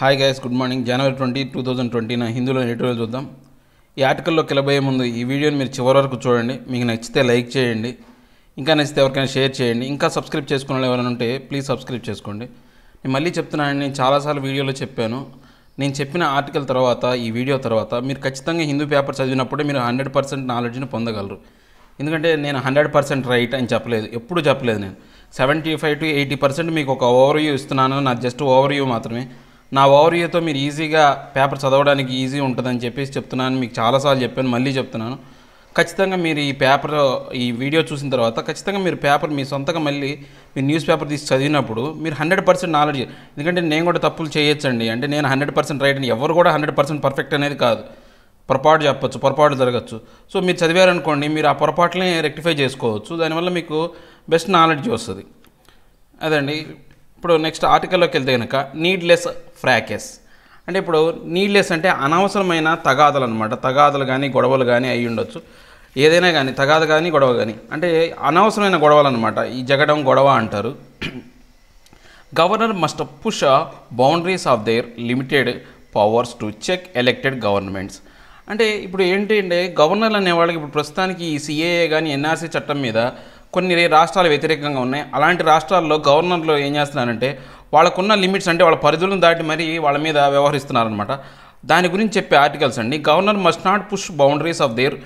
Hi guys good morning January twenty two thousand నా హిందూలో editorial చూద్దాం. ఈ ఆర్టికల్లో కిలబోయే ముందు ఈ వీడియోని మీరు చివరి వరకు చూడండి. మీకు నచ్చితే లైక్ చేయండి. ఇంకా నచ్చితే ఎవరికైనా షేర్ చేయండి. ఇంకా సబ్స్క్రైబ్ చేసుకున్న వాళ్ళు ఎవరైనా ఉంటే ప్లీజ్ సబ్స్క్రైబ్ చేసుకోండి. నేను మళ్ళీ చెప్తున్నాను నేను చాలాసార్లు వీడియోలో చెప్పాను. నేను చెప్పిన ఆర్టికల్ తర్వాత ఈ వీడియో తర్వాత మీరు ఖచ్చితంగా హిందూ పేపర్ చదివినప్పుడే మీరు హండ్రెడ్ పర్సెంట్ నాలెడ్జ్ని పొందగలరు. ఎందుకంటే నేను హండ్రెడ్ పర్సెంట్ రైట్ అని చెప్పలేదు. ఎప్పుడు చెప్పలేదు నేను. Seventy five to eighty percent మీకు ఒక ఓవర్వ్యూ ఇస్తున్నాను. నా జస్ట్ ఓవర్వ్యూ మాత్రమే. నా ఓవర్వ్యూతో మీరు ఈజీగా పేపర్ చదవడానికి ఈజీ ఉంటుందని చెప్పేసి చెప్తున్నాను. మీకు చాలాసార్లు చెప్పాను మళ్ళీ చెప్తున్నాను. ఖచ్చితంగా మీరు ఈ పేపర్ ఈ వీడియో చూసిన తర్వాత ఖచ్చితంగా మీరు పేపర్ మీ సొంతంగా మళ్ళీ మీరు న్యూస్ పేపర్ తీసి చదివినప్పుడు మీరు హండ్రెడ్ పర్సెంట్ నాలెడ్జ్ ఎందుకంటే నేను కూడా తప్పులు చేయొచ్చండి. అంటే నేను హండ్రెడ్ పర్సెంట్ రైట్ అని ఎవరు కూడా హండ్రెడ్ పర్సెంట్ పర్ఫెక్ట్ అనేది కాదు. పొరపాటు చెప్పొచ్చు పొరపాటు జరగచ్చు. సో మీరు చదివారనుకోండి మీరు ఆ పొరపాట్లని రెక్టిఫై చేసుకోవచ్చు. దానివల్ల మీకు బెస్ట్ నాలెడ్జ్ వస్తుంది. అదండి. ఇప్పుడు నెక్స్ట్ ఆర్టికల్లోకి వెళ్తే కనుక నీడ్లెస్ ఫ్రాకెస్ అంటే ఇప్పుడు నీడ్లెస్ అంటే అనవసరమైన తగాదలు అనమాట తగాదలు కానీ గొడవలు కానీ అయి ఉండొచ్చు. ఏదైనా కానీ తగాద కానీ గొడవ కానీ అంటే అనవసరమైన గొడవలు అనమాట ఈ జగడం గొడవ అంటారు. Governor must push boundaries of their limited powers to check elected governments అంటే ఇప్పుడు ఏంటి అంటే గవర్నర్లు అనే వాళ్ళకి ఇప్పుడు ప్రస్తుతానికి ఈ సిఏఏ కానీ ఎన్ఆర్సీ చట్టం మీద కొన్ని రాష్ట్రాలు వ్యతిరేకంగా ఉన్నాయి. అలాంటి రాష్ట్రాల్లో గవర్నర్లు ఏం చేస్తున్నారంటే వాళ్ళకున్న లిమిట్స్ అంటే వాళ్ళ పరిధులను దాటి మరీ వాళ్ళ మీద వ్యవహరిస్తున్నారనమాట దాని గురించి చెప్పే ఆర్టికల్స్ అండి. Governor must not push boundaries of their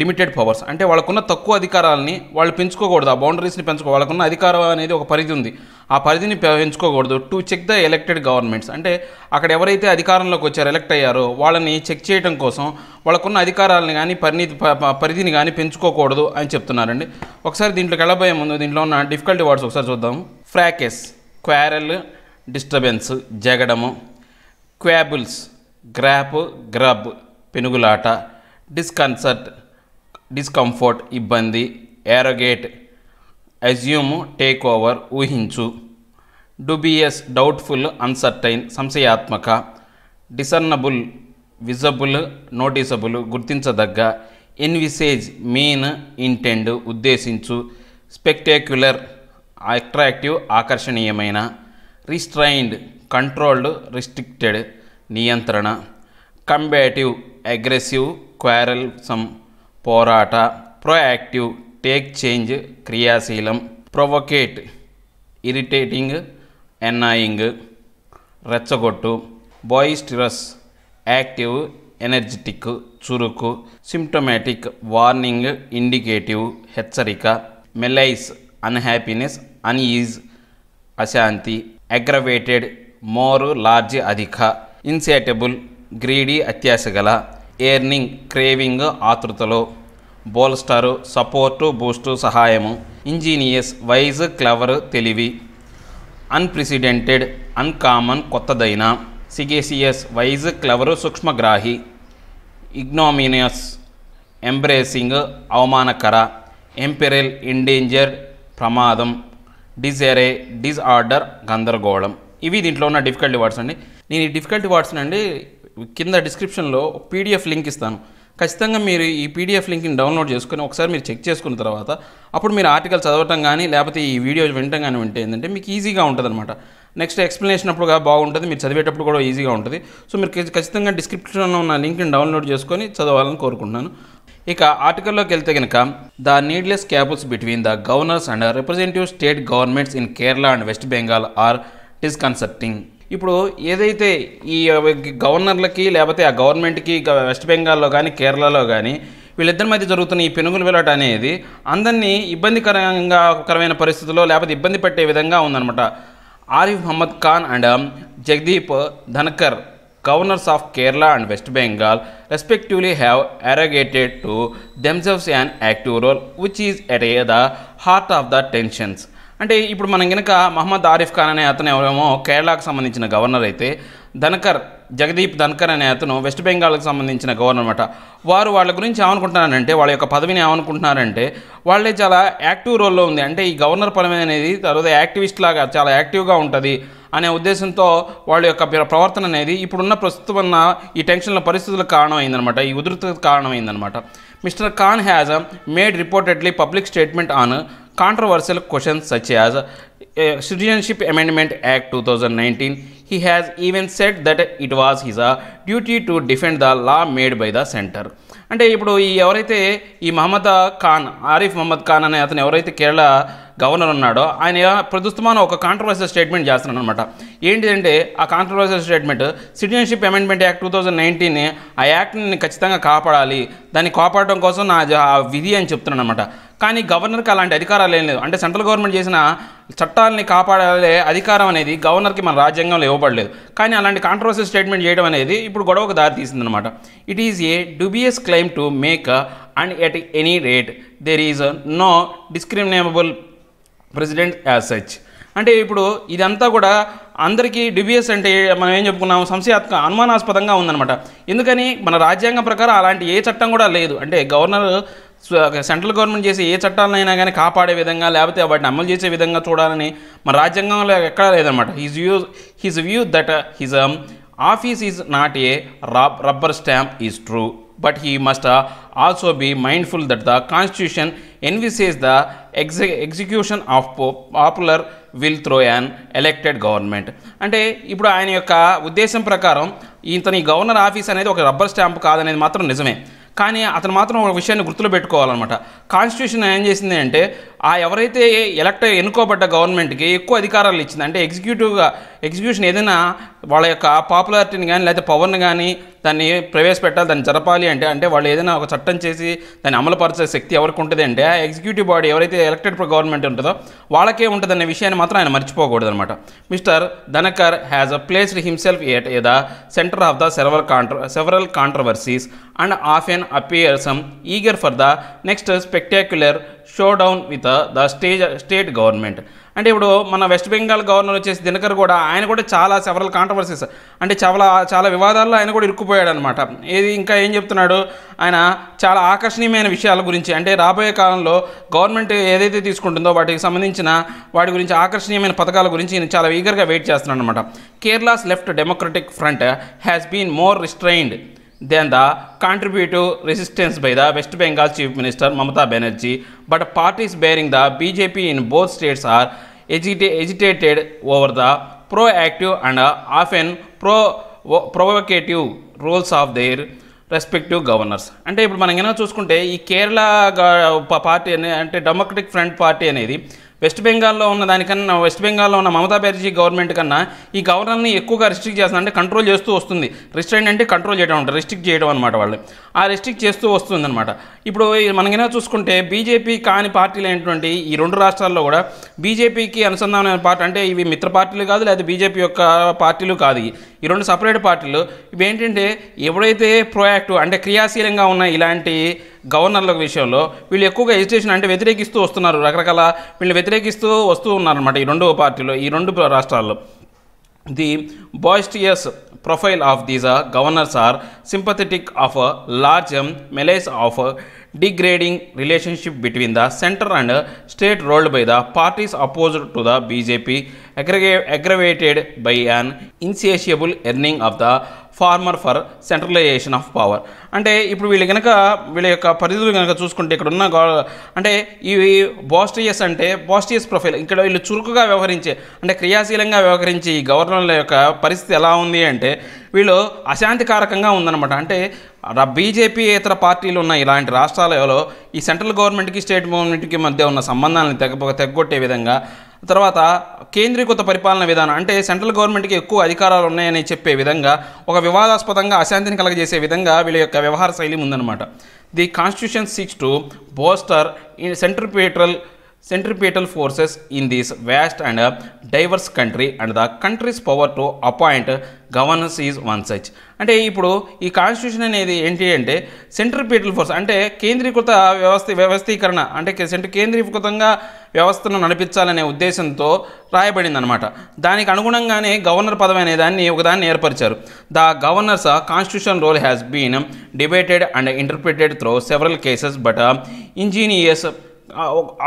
limited powers అంటే వాళ్ళకున్న తక్కువ అధికారాలని వాళ్ళు పెంచుకోకూడదు. ఆ బౌండరీస్ని పెంచుకో వాళ్ళకున్న అధికారం అనేది ఒక పరిధి ఉంది. ఆ పరిధిని పెంచుకోకూడదు. To check the elected governments అంటే అక్కడ ఎవరైతే అధికారంలోకి వచ్చారో ఎలక్ట్ అయ్యారో వాళ్ళని చెక్ చేయడం కోసం వాళ్ళకున్న అధికారాలను కానీ పరిణితి పరిధిని కానీ పెంచుకోకూడదు అని చెప్తున్నారండి. ఒకసారి దీంట్లోకి వెళ్ళబోయే ముందు దీంట్లో ఉన్న డిఫికల్టీ వర్డ్స్ ఒకసారి చూద్దాము ఫ్రాకెస్ క్వారెల్ డిస్టర్బెన్స్ జగడము క్వాబుల్స్ గ్రాప్ గ్రబ్ పెనుగులాట డిస్కన్సర్ట్ డిస్కంఫర్ట్ ఇబ్బంది ఏరోగేట్ అజ్యూమ్ టేక్ ఓవర్ ఊహించు. డుబియస్ డౌట్ఫుల్ అన్సర్టైన్ సంశయాత్మక డిసర్నబుల్ విజబుల్ నోటీసబుల్ గుర్తించదగ్గ ఎన్విసేజ్ మీన్ ఇంటెండ్ ఉద్దేశించు స్పెక్టాక్యులర్ అట్రాక్టివ్ ఆకర్షణీయమైన రిస్ట్రైన్డ్ కంట్రోల్డ్ రిస్ట్రిక్టెడ్ నియంత్రణ కంబాటివ్ అగ్రెసివ్ క్వారల్సమ్ పోరాట ప్రొయాక్టివ్ టేక్ చేంజ్ క్రియాశీలం ప్రొవొకేట్ ఇరిటేటింగ్ ఎన్నాయింగ్ రెచ్చగొట్టు బాయిస్టిరస్ యాక్టివ్ ఎనర్జెటిక్ చురుకు సిమ్టమాటిక్ వార్నింగ్ ఇండికేటివ్ హెచ్చరిక మెలైస్ అన్హ్యాపీనెస్ అన్ఈజ్ అశాంతి అగ్రవేటెడ్ మోర్ లార్జ్ అధిక ఇన్సేటబుల్ గ్రీడీ అత్యాశ గల ఎర్నింగ్ క్రేవింగ్ ఆతృతలో. బోల్స్టరు సపోర్టు బూస్టు సహాయము. ఇంజీనియస్ వైజ్ క్లవర్ తెలివి. అన్ప్రెసిడెంటెడ్ అన్కామన్ కొత్తదైన. సిగేసియస్ వైజ్ క్లవరు సూక్ష్మగ్రాహి. ఇగ్నోమినియస్ ఎంబ్రేసింగ్ అవమానకర. ఎంపెరల్ ఇండేంజర్ ప్రమాదం. డిజెరే డిజార్డర్ గందరగోళం. ఇవి దీంట్లో ఉన్న డిఫికల్టీ వర్డ్స్ అండి. నేను ఈ డిఫికల్టీ వర్డ్స్ అండి కింద డిస్క్రిప్షన్లో పీడిఎఫ్ లింక్ ఇస్తాను. ఖచ్చితంగా మీరు ఈ పీడిఎఫ్ లింక్ని డౌన్లోడ్ చేసుకొని ఒకసారి మీరు చెక్ చేసుకున్న తర్వాత అప్పుడు మీరు ఆర్టికల్ చదవటం కానీ లేకపోతే ఈ వీడియో వినటం కానీ వింటే ఏంటంటే మీకు ఈజీగా ఉంటుంది అనమాట నెక్స్ట్ ఎక్స్ప్లెనేషన్ అప్పుడు బాగుంటుంది మీరు చదివేటప్పుడు కూడా ఈజీగా ఉంటుంది. సో మీరు ఖచ్చితంగా డిస్క్రిప్షన్లో ఉన్న లింక్ని డౌన్లోడ్ చేసుకొని చదవాలని కోరుకుంటున్నాను. ఇక ఆర్టికల్లోకి వెళ్తే కనుక the needless squabbles between the governors and representative state governments in Kerala and West Bengal are disconcerting ఇప్పుడు ఏదైతే ఈ గవర్నర్లకి లేకపోతే ఆ గవర్నమెంట్కి వెస్ట్ బెంగాల్లో కానీ కేరళలో కానీ వీళ్ళిద్దరి మధ్య జరుగుతున్న ఈ పెనుగులు వెళ్ళట అనేది అందరినీ ఇబ్బందికరంగా కరమైన పరిస్థితుల్లో లేకపోతే ఇబ్బంది పెట్టే విధంగా ఉందన్నమాట. Arif Mohammad Khan and Jagdeep Dhankhar governors of Kerala and West Bengal respectively have arrogated to themselves an active role which is at a the heart of the tensions అంటే ఇప్పుడు మనం కనుక మహమ్మద్ ఆరిఫ్ ఖాన్ అనే అతను ఎవరేమో కేరళకు సంబంధించిన గవర్నర్ అయితే ధనకర్ జగదీప్ ధన్కర్ అనే అతను వెస్ట్ బెంగాల్కి సంబంధించిన గవర్నర్ అనమాట వారు వాళ్ళ గురించి ఏమనుకుంటున్నారంటే వాళ్ళ యొక్క పదవిని ఏమనుకుంటున్నారంటే వాళ్ళే చాలా యాక్టివ్ రోల్లో ఉంది. అంటే ఈ గవర్నర్ పదవి అనేది తర్వాత యాక్టివిస్ట్ లాగా చాలా యాక్టివ్గా ఉంటుంది అనే ఉద్దేశంతో వాళ్ళ యొక్క ప్రవర్తన అనేది ఇప్పుడున్న ప్రస్తుతం ఉన్న ఈ టెన్షన్ల పరిస్థితులకు కారణమైందనమాట ఈ ఉధృతకు కారణమైందనమాట Mr Khan has made reportedly public statement on controversial questions such as Citizenship Amendment Act 2019, he has even said that it was his a duty to defend the law made by the centre అంటే ఇప్పుడు ఈ ఎవరైతే ఈ మహమ్మద్ ఖాన్ ఆరిఫ్ మహమ్మద్ ఖాన్ అనే అతను ఎవరైతే Kerala governor ఉన్నాడో ఆయన ప్రస్తుతమైన ఒక కాంట్రవర్షియల్ స్టేట్మెంట్ చేస్తున్నాను అనమాట ఏంటిదంటే ఆ controversial statement citizenship amendment act two thousand nineteen ఆ యాక్ట్ని ఖచ్చితంగా కాపాడాలి. దాన్ని కాపాడడం కోసం నా ఆ విధి అని చెప్తున్నాను అనమాట కానీ గవర్నర్కి అలాంటి అధికారాలు ఏం లేదు అంటే సెంట్రల్ గవర్నమెంట్ చేసిన చట్టాలని కాపాడే అధికారం అనేది గవర్నర్కి మన రాజ్యాంగంలో ఇవ్వబడలేదు. కానీ అలాంటి కాంట్రవర్షియల్ స్టేట్మెంట్ చేయడం అనేది ఇప్పుడు గొడవకు దారి తీసిందనమాట it is a dubious claim to make and at any rate there is no discriminable president as such. అంటే ఇప్పుడు ఇదంతా కూడా అందరికీ డిబిఎస్ అంటే మనం ఏం చెప్పుకున్నాం సంశయాత్మక అనుమానాస్పదంగా ఉందన్నమాట. ఎందుకని? మన రాజ్యాంగం ప్రకారం అలాంటి ఏ చట్టం కూడా లేదు. అంటే గవర్నర్ సెంట్రల్ గవర్నమెంట్ చేసే ఏ చట్టాలనైనా కానీ కాపాడే విధంగా లేకపోతే వాటిని అమలు చేసే విధంగా చూడాలని మన రాజ్యాంగంలో ఎక్కడా లేదనమాట his view his view that his office is not a rubber stamp is true but he must also be mindful that the constitution envisage the exe execution of of po- popular will through an అంటే ఇప్పుడు ఆయన యొక్క ఉద్దేశం ప్రకారం ఇతని governor office అనేది ఒక rubber stamp కాదనేది మాత్రం నిజమే. కానీ అతను మాత్రం ఒక విషయాన్ని గుర్తులో పెట్టుకోవాలన్నమాట. కాన్స్టిట్యూషన్ ఏం చేసింది అంటే ఆ ఎవరైతే ఎలక్ట్ ఎన్నుకోబడ్డ గవర్నమెంట్కి ఎక్కువ అధికారాలు ఇచ్చింది అంటే ఎగ్జిక్యూటివ్గా ఎగ్జిక్యూషన్ ఏదైనా వాళ్ళ యొక్క పాపులారిటీని కానీ లేకపోతే పవర్ని కానీ దాన్ని ప్రవేశపెట్టాలి దాన్ని జరపాలి అంటే అంటే వాళ్ళు ఏదైనా ఒక చట్టం చేసి దాన్ని అమలుపరిచే శక్తి ఎవరికి ఉంటుంది అంటే ఆ ఎగ్జిక్యూటివ్ బాడీ ఎవరైతే ఎలక్టెడ్ గవర్నమెంట్ ఉంటుందో వాళ్ళకే ఉంటుంది అనే విషయాన్ని మాత్రం ఆయన మర్చిపోకూడదు అనమాట Mr Dhankhar has a placed himself at the centre of the several contra several controversies and of an appearance eager for the next spectacular showdown with the stage state government అంటే ఇప్పుడు మన వెస్ట్ బెంగాల్ గవర్నర్ వచ్చేసి దినకర్ కూడా ఆయన కూడా చాలా several controversies అంటే చాలా చాలా వివాదాల్లో ఆయన కూడా ఇరుక్కుపోయాడు అనమాట ఏది ఇంకా ఏం చెప్తున్నాడు? ఆయన చాలా ఆకర్షణీయమైన విషయాల గురించి అంటే రాబోయే కాలంలో గవర్నమెంట్ ఏదైతే తీసుకుంటుందో వాటికి సంబంధించిన వాటి గురించి ఆకర్షణీయమైన పథకాల గురించి నేను చాలా ఈగర్గా వెయిట్ చేస్తున్నాను అనమాట Kerala's left democratic front has been more restrained than the contributive resistance by the West Bengal chief minister Mamata Banerjee but parties bearing the BJP in both states are agita agitated over the pro active and often pro provocative rules of their respective governors అంటే ఇప్పుడు మనం ఏమైనా చూసుకుంటే ఈ Kerala party అనే అంటే democratic front party అనేది west బెంగాల్లో ఉన్న దానికన్నా వెస్ట్ బెంగాల్లో ఉన్న మమతా బెనర్జీ గవర్నమెంట్ కన్నా ఈ గవర్నర్ని ఎక్కువగా రిస్ట్రిక్ట్ చేస్తుంది అంటే కంట్రోల్ చేస్తూ వస్తుంది. రిస్ట్రైన్ అంటే కంట్రోల్ చేయడం అంటే రిస్ట్రిక్ట్ చేయడం అనమాట వాళ్ళు. ఆ రిస్ట్రిక్ట్ చేస్తూ వస్తుంది అనమాట ఇప్పుడు మనకైనా చూసుకుంటే బీజేపీ కాని పార్టీలు అయినటువంటి ఈ రెండు రాష్ట్రాల్లో కూడా బీజేపీకి అనుసంధానమైన పార్టీ అంటే ఇవి మిత్ర పార్టీలు కాదు లేదా బీజేపీ యొక్క పార్టీలు కాదు. ఈ రెండు సపరేట్ పార్టీలు. ఇవి ఏంటంటే ఎవడైతే ప్రోయాక్టివ్ అంటే క్రియాశీలంగా ఉన్న ఇలాంటి గవర్నర్ల విషయంలో వీళ్ళు ఎక్కువగా ఎజిటేషన్ అంటే వ్యతిరేకిస్తూ వస్తున్నారు రకరకాల వీళ్ళు వ్యతిరేకిస్తూ వస్తూ ఉన్నారనమాట ఈ రెండు పార్టీలు ఈ రెండు రాష్ట్రాల్లో. The boisterous profile of these governors are sympathetic of large malaise of degrading relationship between the centre and state roiled by the parties opposed to the BJP aggravated by an insatiable yearning of the former for centralisation of power అంటే ఇప్పుడు వీళ్ళు కనుక వీళ్ళ యొక్క పరిధులు కనుక చూసుకుంటే ఇక్కడ ఉన్న అంటే ఇవి బాస్టియస్ అంటే బాస్టియస్ ప్రొఫైల్ ఇక్కడ వీళ్ళు చురుకుగా వ్యవహరించే అంటే క్రియాశీలంగా వ్యవహరించే ఈ గవర్నర్ల యొక్క పరిస్థితి ఎలా ఉంది అంటే వీళ్ళు అశాంతికారకంగా ఉందన్నమాట. అంటే బీజేపీ ఇతర పార్టీలు ఉన్న ఇలాంటి రాష్ట్రాలలో ఈ సెంట్రల్ గవర్నమెంట్కి స్టేట్ గవర్నమెంట్కి మధ్య ఉన్న సంబంధాలను తెగ తెగొట్టే విధంగా తర్వాత కేంద్రీకృత పరిపాలన విధానం అంటే సెంట్రల్ గవర్నమెంట్కి ఎక్కువ అధికారాలు ఉన్నాయని చెప్పే విధంగా ఒక వివాదాస్పదంగా అశాంతిని కలగజేసే విధంగా వీళ్ళ యొక్క వ్యవహార శైలి ఉందన్నమాట the constitution seeks to bolster in centripetal forces in this vast and diverse country and the country's power to appoint governance is one such అంటే ఇప్పుడు ఈ కాన్స్టిట్యూషన్ అనేది ఏంటి అంటే సెంట్రిపీటల్ ఫోర్స్ అంటే కేంద్రీకృత వ్యవస్థ వ్యవస్థీకరణ అంటే సెంటర్ కేంద్రీకృతంగా వ్యవస్థను నడిపించాలనే ఉద్దేశంతో రాయబడింది అనమాట దానికి అనుగుణంగానే గవర్నర్ పదవి అనే దాన్ని ఒకదాన్ని ఏర్పరిచారు. The governor's constitution role has been debated and interpreted through several cases but ingenious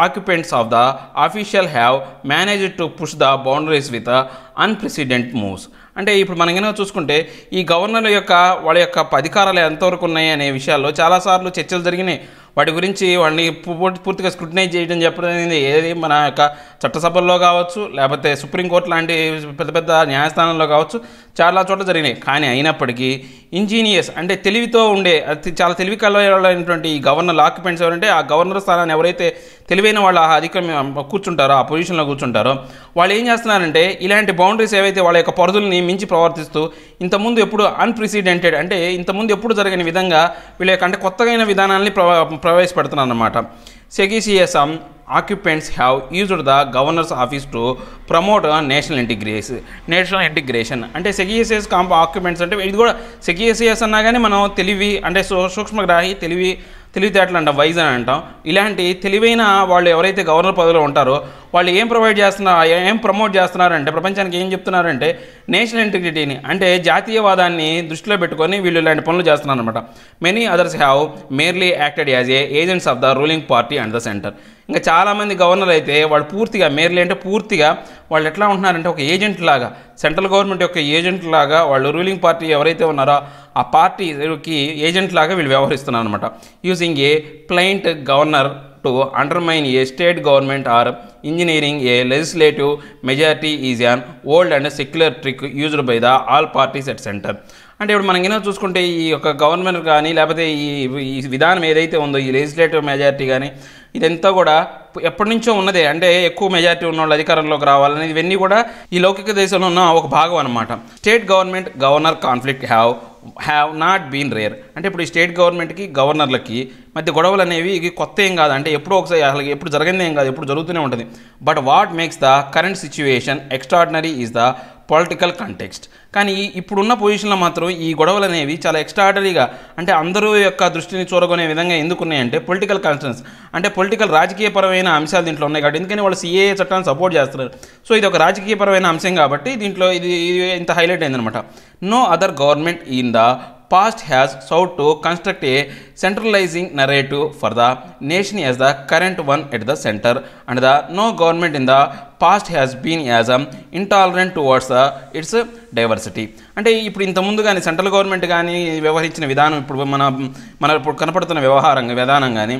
occupants of the official have managed to push the boundaries with unprecedented moves అంటే ఇప్పుడు మనం ఏమైనా చూసుకుంటే ఈ గవర్నర్ల యొక్క వాళ్ళ యొక్క అధికారాలు ఎంతవరకు ఉన్నాయి అనే విషయాల్లో చాలాసార్లు చర్చలు జరిగినాయి. వాటి గురించి వాడిని పూర్తిగా స్క్రూటినైజ్ చేయడం చెప్పడం అనేది ఏది మన యొక్క చట్టసభల్లో కావచ్చు లేకపోతే సుప్రీంకోర్టు లాంటి పెద్ద పెద్ద న్యాయస్థానంలో కావచ్చు చాలా చోట్ల జరిగినాయి. కానీ అయినప్పటికీ ఇంజనీయర్స్ అంటే తెలివితో ఉండే అతి చాలా తెలివి కలైనటువంటి ఈ గవర్నర్ ఆక్యుపెంట్స్ ఎవరంటే ఆ గవర్నర్ స్థానాన్ని ఎవరైతే తెలివైన వాళ్ళు ఆ అధికారం కూర్చుంటారో ఆ పొజిషన్లో కూర్చుంటారో వాళ్ళు ఏం చేస్తున్నారంటే ఇలాంటి బౌండరీస్ ఏవైతే వాళ్ళ యొక్క పరిధుల్ని మించి ప్రవర్తిస్తూ ఇంతకుముందు ఎప్పుడు అన్ప్రెసిడెంటెడ్ అంటే ఇంతకుముందు ఎప్పుడు జరగని విధంగా వీళ్ళ యొక్క అంటే కొత్తగైన విధానాల్ని ప్రవేశపెడుతున్నారు అనమాట అన్నమాట సెగిసిఎస్ఎం occupants have used the governor's office to promote national integrate national integration అంటే సెగిఎస్ఎస్ కాంప్ ఆక్యుపెంట్స్ అంటే ఇది కూడా సెగిఎస్ఎస్ అన్నా కానీ మనం తెలివి అంటే సూ- సూక్ష్మగ్రాహి తెలివి తెలివితేటలు అంటాం వైజ్ అని అంటాం ఇలాంటి తెలివైన వాళ్ళు ఎవరైతే గవర్నర్ పదవిలో ఉంటారో వాళ్ళు ఏం ప్రొవైడ్ చేస్తున్నారు ఏం ప్రమోట్ చేస్తున్నారంటే ప్రపంచానికి ఏం చెప్తున్నారంటే నేషనల్ ఇంటిగ్రిటీని అంటే జాతీయవాదాన్ని దృష్టిలో పెట్టుకొని వీళ్ళు ఇలాంటి పనులు చేస్తున్నారు అనమాట many others have merely acted as a agents of the ruling party and the centre ఇంకా చాలామంది గవర్నర్ అయితే వాళ్ళు పూర్తిగా మేర్లీ అంటే పూర్తిగా వాళ్ళు ఎట్లా ఉంటున్నారంటే ఒక ఏజెంట్ లాగా సెంట్రల్ గవర్నమెంట్ యొక్క ఏజెంట్ లాగా వాళ్ళు రూలింగ్ పార్టీ ఎవరైతే ఉన్నారో ఆ పార్టీకి ఏజెంట్ లాగా వీళ్ళు వ్యవహరిస్తున్నారు అనమాట using a pliant governor to undermine a state government or engineering a legislative majority is an old and secular trick used by the all parties at centre అంటే ఇప్పుడు మనం ఏమైనా చూసుకుంటే ఈ యొక్క గవర్నమెంట్ కానీ లేకపోతే ఈ ఈ విధానం ఏదైతే ఉందో ఈ లెజిస్లేటివ్ మెజారిటీ కానీ ఇదంతా కూడా ఎప్పటి నుంచో ఉన్నదే. అంటే ఎక్కువ మెజారిటీ ఉన్న వాళ్ళు అధికారంలోకి రావాలని ఇవన్నీ కూడా ఈ లౌకిక దేశంలో ఉన్న ఒక భాగం అనమాట state government governor conflict have have not been rare అంటే ఇప్పుడు ఈ స్టేట్ గవర్నమెంట్కి గవర్నర్లకి మధ్య గొడవలు అనేవి ఇవి కొత్త ఏం కాదు. అంటే ఎప్పుడో ఒకసారి అసలు ఎప్పుడు జరిగింది ఏం కాదు ఎప్పుడు జరుగుతూనే ఉంటుంది. But what makes the current situation extraordinary is the political context కానీ ఇప్పుడున్న పొజిషన్లో మాత్రం ఈ గొడవలు అనేవి చాలా ఎక్స్ట్రాడనరీగా అంటే అందరూ యొక్క దృష్టిని చూరగొనే విధంగా ఎందుకున్నాయంటే పొలిటికల్ కన్సర్న్స్ అంటే పొలిటికల్ రాజకీయపరమైన అంశాలు దీంట్లో ఉన్నాయి కాబట్టి ఎందుకని వాళ్ళు సిఏఏ చట్టాన్ని సపోర్ట్ చేస్తున్నారు. సో ఇది ఒక రాజకీయపరమైన అంశం కాబట్టి దీంట్లో ఇది ఇది ఇంత హైలైట్ అయిందనమాట no other government in the past has sought to construct a centralising narrative for the nation as the current one at the centre and the no government in the past has been as a intolerant towards the its diversity అంటే ఇప్పుడు ఇంతకుముందు కానీ central government కానీ వ్యవహరించిన విధానం ఇప్పుడు మన మన ఇప్పుడు కనపడుతున్న వ్యవహారం విధానం కానీ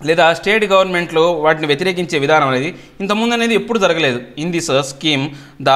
లేదా స్టేట్ గవర్నమెంట్లు వాటిని వ్యతిరేకించే విధానం అనేది ఇంతకుముందు అనేది ఎప్పుడు జరగలేదు. In this scheme the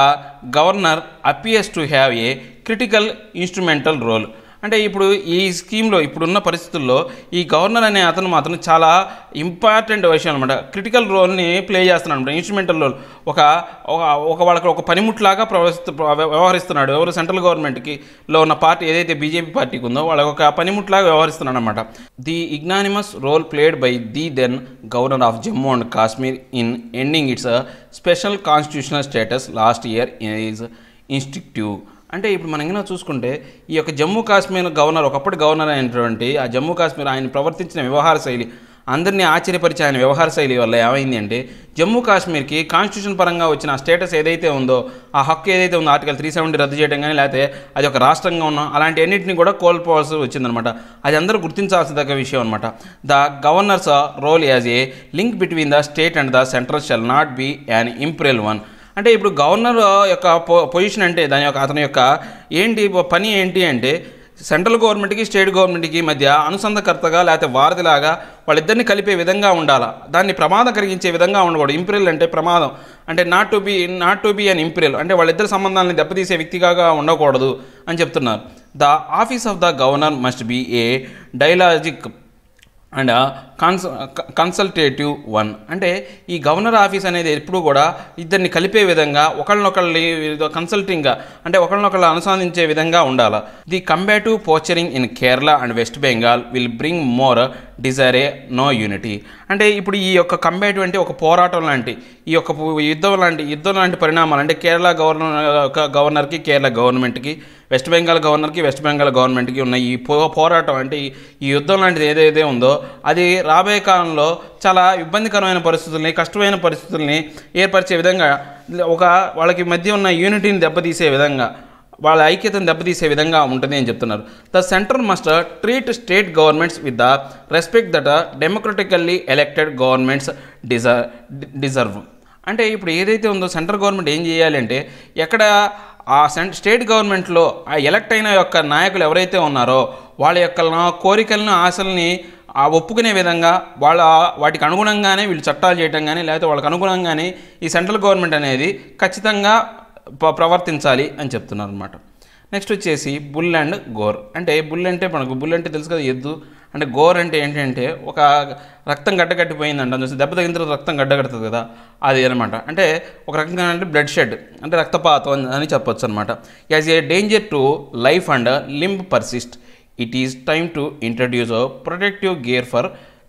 governor appears to have a critical instrumental role అంటే ఇప్పుడు ఈ స్కీమ్లో ఇప్పుడున్న పరిస్థితుల్లో ఈ గవర్నర్ అనే అతను మాత్రం చాలా ఇంపార్టెంట్ విషయం అనమాట క్రిటికల్ రోల్ని ప్లే చేస్తున్నాడు అనమాట ఇన్స్ట్రుమెంటల్ రోల్. ఒక ఒక- ఒక వాళ్ళకి ఒక పనిముట్లాగా ప్రవర్తిస్తూ వ్యవహరిస్తున్నాడు. ఎవరు సెంట్రల్ గవర్నమెంట్కి లో ఉన్న పార్టీ ఏదైతే బీజేపీ పార్టీకి ఉందో వాళ్ళకి ఒక పనిముట్లాగా వ్యవహరిస్తున్నాడు అనమాట the ignominious role played by the then governor of Jammu and Kashmir in ending its special constitutional status last year is institute. అంటే ఇప్పుడు మనం ఇంకా చూసుకుంటే ఈ యొక్క జమ్మూ కాశ్మీర్ గవర్నర్ ఒకప్పటి గవర్నర్ అయినటువంటి ఆ జమ్మూ కాశ్మీర్ ఆయన ప్రవర్తించిన వ్యవహార శైలి అందరినీ ఆశ్చర్యపరిచే ఆయన వ్యవహార శైలి వల్ల ఏమైంది అంటే జమ్మూ కాశ్మీర్కి కాన్స్టిట్యూషన్ పరంగా వచ్చిన ఆ స్టేటస్ ఏదైతే ఉందో ఆ హక్కు ఏదైతే ఉందో ఆర్టికల్ త్రీ సెవెంటీ రద్దు చేయడం కానీ లేకపోతే అది ఒక రాష్ట్రంగా ఉన్న అలాంటి అన్నింటినీ కూడా కోల్పోవాల్సి వచ్చిందనమాట అది అందరూ గుర్తించాల్సిన విషయం అనమాట the governor's role as a link between the state and the central shall not be an imperial one అంటే ఇప్పుడు గవర్నర్ యొక్క పొ పొజిషన్ అంటే దాని యొక్క అతని యొక్క ఏంటి పని ఏంటి అంటే సెంట్రల్ గవర్నమెంట్కి స్టేట్ గవర్నమెంట్కి మధ్య అనుసంధకర్తగా లేకపోతే వారధిలాగా వాళ్ళిద్దరిని కలిపే విధంగా ఉండాలా? దాన్ని ప్రమాదం కలిగించే విధంగా ఉండకూడదు. ఇంపీరియల్ అంటే ప్రమాదం. అంటే not to be not to be an imperial అంటే వాళ్ళిద్దరి సంబంధాలను దెబ్బతీసే వ్యక్తిగా ఉండకూడదు అని చెప్తున్నారు. The office of the governor must be a dialogic and cons consultative one అంటే ఈ గవర్నర్ ఆఫీస్ అనేది ఎప్పుడు కూడా ఇద్దరిని కలిపే విధంగా ఒకళ్ళనొకళ్ళని కన్సల్టింగ్గా అంటే ఒకళ్ళనొకళ్ళు అనుసంధించే విధంగా ఉండాలి. The combative posturing in Kerala and West Bengal will bring more disarray no unity అంటే ఇప్పుడు ఈ యొక్క కంబేటివ్ అంటే ఒక పోరాటం లాంటి ఈ యొక్క యుద్ధం లాంటి యుద్ధం లాంటి పరిణామాలు అంటే కేరళ గవర్నర్ గవర్నర్కి కేరళ గవర్నమెంట్కి వెస్ట్ బెంగాల్ గవర్నర్కి వెస్ట్ బెంగాల్ గవర్నమెంట్కి ఉన్న ఈ పో పోరాటం అంటే ఈ- ఈ యుద్ధం లాంటిది ఏదైతే ఉందో అది రాబోయే కాలంలో చాలా ఇబ్బందికరమైన పరిస్థితుల్ని కష్టమైన పరిస్థితుల్ని ఏర్పరిచే విధంగా ఒక వాళ్ళకి మధ్య ఉన్న యూనిటీని దెబ్బతీసే విధంగా వాళ్ళ ఐక్యతను దెబ్బతీసే విధంగా ఉంటుంది అని చెప్తున్నారు. The centre must treat state governments with the respect that democratically elected governments deser deserve అంటే ఇప్పుడు ఏదైతే ఉందో సెంట్రల్ గవర్నమెంట్ ఏం చేయాలి అంటే ఎక్కడ ఆ సెంట్ స్టేట్ గవర్నమెంట్లో ఆ ఎలక్ట్ అయిన యొక్క నాయకులు ఎవరైతే ఉన్నారో వాళ్ళ యొక్క కోరికలను ఆశల్ని ఆ ఒప్పుకునే విధంగా వాళ్ళ వాటికి అనుగుణంగానే వీళ్ళు చట్టాలు చేయటం కానీ లేకపోతే వాళ్ళకి అనుగుణంగానే ఈ సెంట్రల్ గవర్నమెంట్ అనేది ఖచ్చితంగా ప్రవర్తించాలి అని చెప్తున్నారు అనమాట నెక్స్ట్ వచ్చేసి బుల్ అండ్ గోర్. అంటే బుల్ అంటే మనకు బుల్ అంటే తెలుసు కదా ఎద్దు. అంటే గోర్ అంటే ఏంటంటే ఒక రక్తం గడ్డగట్టిపోయిందంట. చూసి దెబ్బ తగిన తర్వాత రక్తం గడ్డగడుతుంది కదా. అది అనమాట. అంటే ఒక రకంగా అంటే బ్లడ్ షెడ్ అంటే రక్తపాతం అని- అని చెప్పొచ్చు అనమాట as a danger to life and limb persist it is time to introduce protective gear for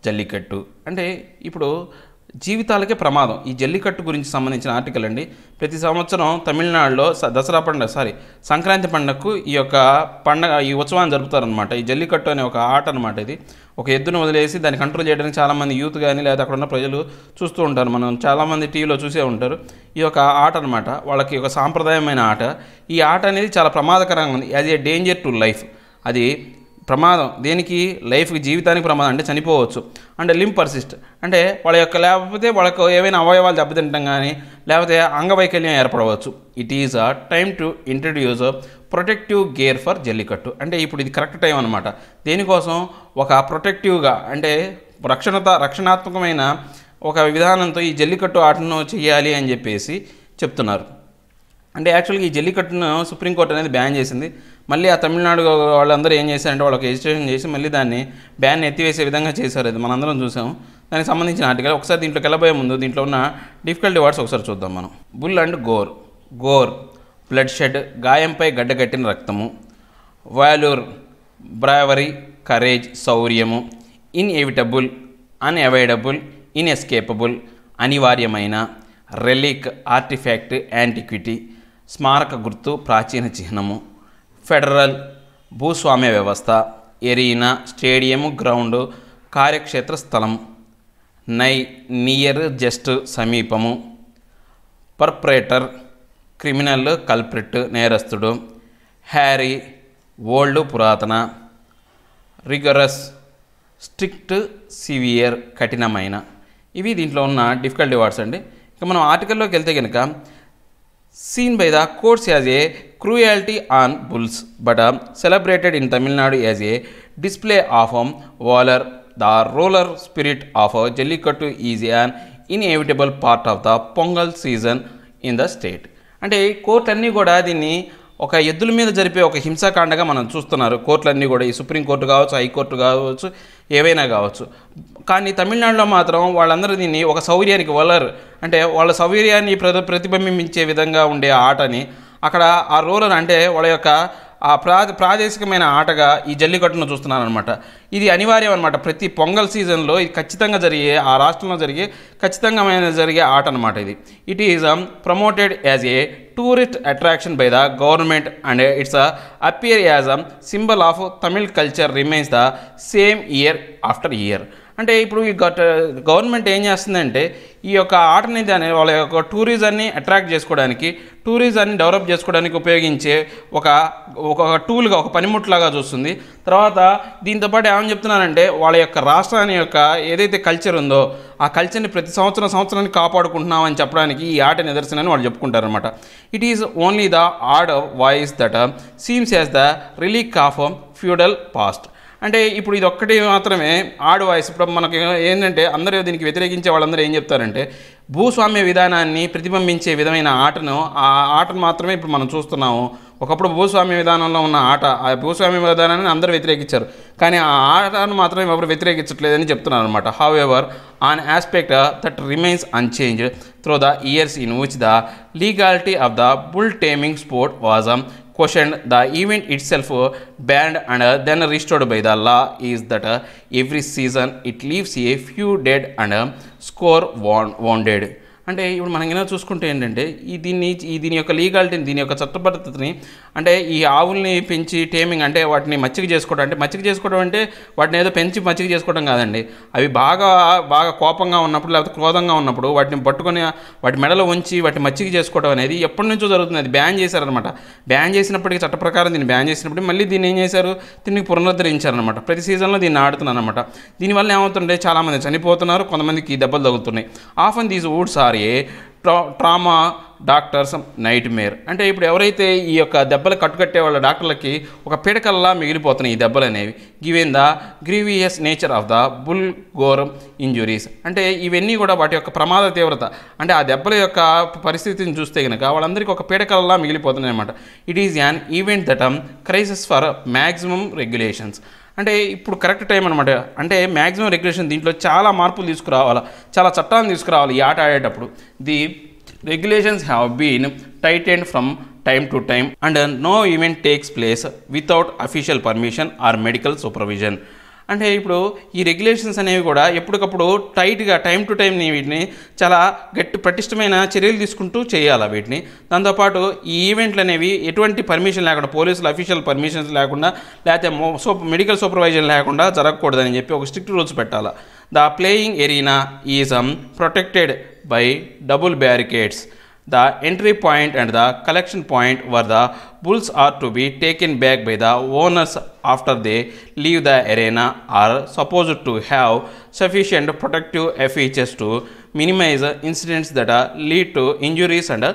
jallikattu అంటే ఇప్పుడు జీవితాలకే ప్రమాదం. ఈ జల్లికట్టు గురించి సంబంధించిన ఆర్టికల్ అండి. ప్రతి సంవత్సరం తమిళనాడులో స- దసరా పండుగ సారీ సంక్రాంతి పండుగకు ఈ యొక్క పండగ ఈ ఉత్సవాన్ని జరుపుతారనమాట ఈ జల్లికట్టు అనే ఒక ఆట అనమాట ఇది. ఒక ఎద్దును వదిలేసి దాన్ని కంట్రోల్ చేయడానికి చాలామంది యూత్ కానీ లేదా అక్కడ ఉన్న ప్రజలు చూస్తూ ఉంటారు. మనం చాలామంది టీవీలో చూసే ఉంటారు. ఈ యొక్క ఆట అనమాట వాళ్ళకి ఒక సాంప్రదాయమైన ఆట. ఈ ఆట అనేది చాలా ప్రమాదకరంగా ఉంది. As a danger to life అది ప్రమాదం. దేనికి? లైఫ్కి జీవితానికి ప్రమాదం. అంటే చనిపోవచ్చు. అంటే లింప్ పర్సిస్ట్. అంటే వాళ్ళ యొక్క లేకపోతే వాళ్ళకు ఏవైనా అవయవాలు దెబ్బతింటం కానీ లేకపోతే అంగవైకల్యం ఏర్పడవచ్చు. It is a time to introduce protective gear for jallikattu అంటే ఇప్పుడు ఇది కరెక్ట్ టైం అనమాట దేనికోసం? ఒక ప్రొటెక్టివ్గా అంటే రక్షణత రక్షణాత్మకమైన ఒక విధానంతో ఈ జల్లికట్టు ఆటను చేయాలి అని చెప్పేసి చెప్తున్నారు. అంటే యాక్చువల్గా ఈ జల్లికట్టును సుప్రీంకోర్టు అనేది బ్యాన్ చేసింది. మళ్ళీ ఆ తమిళనాడు వాళ్ళందరూ ఏం చేశారంటే వాళ్ళకి రిజిస్ట్రేషన్ చేసి మళ్ళీ దాన్ని బ్యాన్ ఎత్తివేసే విధంగా చేశారు అది మనందరం చూసాం. దానికి సంబంధించిన ఆర్టికల్ ఒకసారి దీంట్లోకి వెళ్ళబోయే ముందు దీంట్లో ఉన్న డిఫికల్టీ వర్డ్స్ ఒకసారి చూద్దాం మనం. Bull and gore gore blood shed గాయంపై గడ్డగట్టిన రక్తము. వాల్యూర్ బ్రావరీ కరేజ్ శౌర్యము. ఇన్ఎవిటబుల్ అన్అవైడబుల్ ఇన్ఎస్కేపబుల్ అనివార్యమైన. రెలిక్ ఆర్టిఫ్యాక్ట్ యాంటిక్విటీ స్మారక గుర్తు ప్రాచీన చిహ్నము. ఫెడరల్ భూస్వామ్య వ్యవస్థ ఎరీనా స్టేడియము గ్రౌండ్ కార్యక్షేత్ర స్థలం నై నియర్ జస్ట్ సమీపము పర్పరేటర్ క్రిమినల్ కల్ప్రిట్ నేరస్తుడు హ్యారీ ఓల్డ్ పురాతన రిగరస్ స్ట్రిక్ట్ సివియర్ కఠినమైన. ఇవి దీంట్లో ఉన్న డిఫికల్టీ వర్డ్స్ అండి. ఇక మనం ఆర్టికల్లోకి వెళ్తే కనుక seen by the courts as a cruelty on bulls, but uh, celebrated in Tamil Nadu as a display of um, valor. The roller spirit of uh, Jallikattu is an inevitable part of the Pongal season in the state. అంటే కోర్టులన్నీ కూడా దీన్ని ఒక ఎద్దుల మీద జరిపే ఒక హింసాకాండగా మనం చూస్తున్నారు. కోర్టులన్నీ కూడా ఈ సుప్రీంకోర్టు కావచ్చు హైకోర్టు కావచ్చు ఏవైనా కావచ్చు. కానీ తమిళనాడులో మాత్రం వాళ్ళందరూ దీన్ని ఒక సౌర్యానికి వలర్. అంటే వాళ్ళ సౌర్యాన్ని ప్రతిబింబించే విధంగా ఉండే ఆటని అక్కడ ఆ రోలర్ అంటే వాళ్ళ యొక్క ఆ ప్రా ప్రాదేశికమైన ఆటగా ఈ జల్లికట్టును చూస్తున్నాను అనమాట ఇది అనివార్యం అనమాట ప్రతి పొంగల్ సీజన్లో ఇది ఖచ్చితంగా జరిగే ఆ రాష్ట్రంలో జరిగే ఖచ్చితంగా జరిగే ఆట అనమాట ఇది. It is promoted as a tourist attraction by the government and its appear as a symbol of Tamil culture remains the same year after year అంటే ఇప్పుడు ఈ గవర్నమెంట్ ఏం చేస్తుందంటే ఈ యొక్క ఆటని దాని వాళ్ళ యొక్క టూరిజాన్ని అట్రాక్ట్ చేసుకోవడానికి టూరిజాన్ని డెవలప్ చేసుకోవడానికి ఉపయోగించే ఒక ఒక టూల్గా ఒక పనిముట్లాగా చూస్తుంది. తర్వాత దీంతోపాటు ఏమని చెప్తున్నానంటే వాళ్ళ యొక్క రాష్ట్రాన్ని యొక్క ఏదైతే కల్చర్ ఉందో ఆ కల్చర్ని ప్రతి సంవత్సరం సంవత్సరాన్ని కాపాడుకుంటున్నామని చెప్పడానికి ఈ ఆట నిదర్శనని వాళ్ళు చెప్పుకుంటారనమాట it is only the odd voice that seems as the relic of feudal past అంటే ఇప్పుడు ఇది ఒక్కటి మాత్రమే ఆడు వాయిస్. ఇప్పుడు మనకి ఏంటంటే అందరూ దీనికి వ్యతిరేకించే వాళ్ళందరూ ఏం చెప్తారంటే భూస్వామ్య విధానాన్ని ప్రతిబింబించే విధమైన ఆటను ఆ ఆటను మాత్రమే ఇప్పుడు మనం చూస్తున్నాము. ఒకప్పుడు భూస్వామ్య విధానంలో ఉన్న ఆట ఆ భూస్వామ్య విధానాన్ని అందరూ వ్యతిరేకించారు. కానీ ఆ ఆటను మాత్రం ఎవరు వ్యతిరేకించట్లేదని చెప్తున్నారు అనమాట however an aspect that remains unchanged through the years in which the legality of the bull taming sport was questioned the event itself uh, banned and uh, then restored by the law is that uh, every season it leaves a few dead and uh, score wound- wounded అంటే ఇప్పుడు మనం ఏమైనా చూసుకుంటే ఏంటంటే ఈ దీన్ని ఈ దీని యొక్క లీగాలిటీని దీని యొక్క చట్టబద్ధతని అంటే ఈ ఆవుల్ని పెంచి టేమింగ్ అంటే వాటిని మచ్చిక చేసుకోవడం అంటే మచ్చిక చేసుకోవడం అంటే వాటిని ఏదో పెంచి మచ్చిక చేసుకోవడం కాదండి. అవి బాగా బాగా కోపంగా ఉన్నప్పుడు లేకపోతే క్రోధంగా ఉన్నప్పుడు వాటిని పట్టుకొని వాటి మెడలో ఉంచి వాటిని మచ్చిక చేసుకోవడం అనేది ఎప్పటి నుంచో జరుగుతుంది. అది బ్యాన్ చేశారనమాట బ్యాన్ చేసినప్పటికీ చట్ట ప్రకారం దీన్ని బ్యాన్ చేసినప్పుడు మళ్ళీ దీన్ని ఏం చేశారు? దీన్ని పునరుద్ధరించారనమాట ప్రతి సీజన్లో దీన్ని ఆడుతున్నాను అనమాట దీనివల్ల ఏమవుతుంటే చాలామంది చనిపోతున్నారు కొంతమందికి దెబ్బలు తగులుతున్నాయి. Often these wounds are a tra trauma doctors night Meyer. అంటే ఇప్పుడు ఎవరైతే ఈ యొక్క దెబ్బలు కట్టుకట్టే వాళ్ళ డాక్టర్లకి ఒక పీడకల్లా మిగిలిపోతున్నాయి ఈ దెబ్బలు అనేవి. Given the grievous nature of the bull goring injuries అంటే ఇవన్నీ కూడా వాటి యొక్క ప్రమాద తీవ్రత. అంటే ఆ దెబ్బల యొక్క పరిస్థితిని చూస్తే కనుక వాళ్ళందరికీ ఒక పీడకల్లా మిగిలిపోతున్నాయి అనమాట it is an event that crisis for maximum regulations అంటే ఇప్పుడు కరెక్ట్ టైం అనమాట అంటే మ్యాక్సిమం రెగ్యులేషన్ దీంట్లో చాలా మార్పులు తీసుకురావాలి చాలా చట్టాలను తీసుకురావాలి ఈ ఆట ఆడేటప్పుడు. The regulations have been tightened from time to time and no event takes place without official permission or medical supervision అంటే ఇప్పుడు ఈ రెగ్యులేషన్స్ అనేవి కూడా ఎప్పటికప్పుడు టైట్గా టైం టు టైం వీటిని చాలా గట్టి పటిష్టమైన చర్యలు తీసుకుంటూ చేయాలి వీటిని. దాంతోపాటు ఈ ఈవెంట్లు అనేవి ఎటువంటి పర్మిషన్ లేకుండా పోలీసులు అఫీషియల్ పర్మిషన్స్ లేకుండా లేకపోతే మెడికల్ సూపర్వైజర్ లేకుండా జరగకూడదని చెప్పి ఒక స్ట్రిక్ట్ రూల్స్ పెట్టాలి. The playing arena is protected By double barricades The entry point and the collection point where the bulls are to be taken back by the owners after they leave the arena are supposed to have sufficient protective features to minimize incidents that are lead to injuries and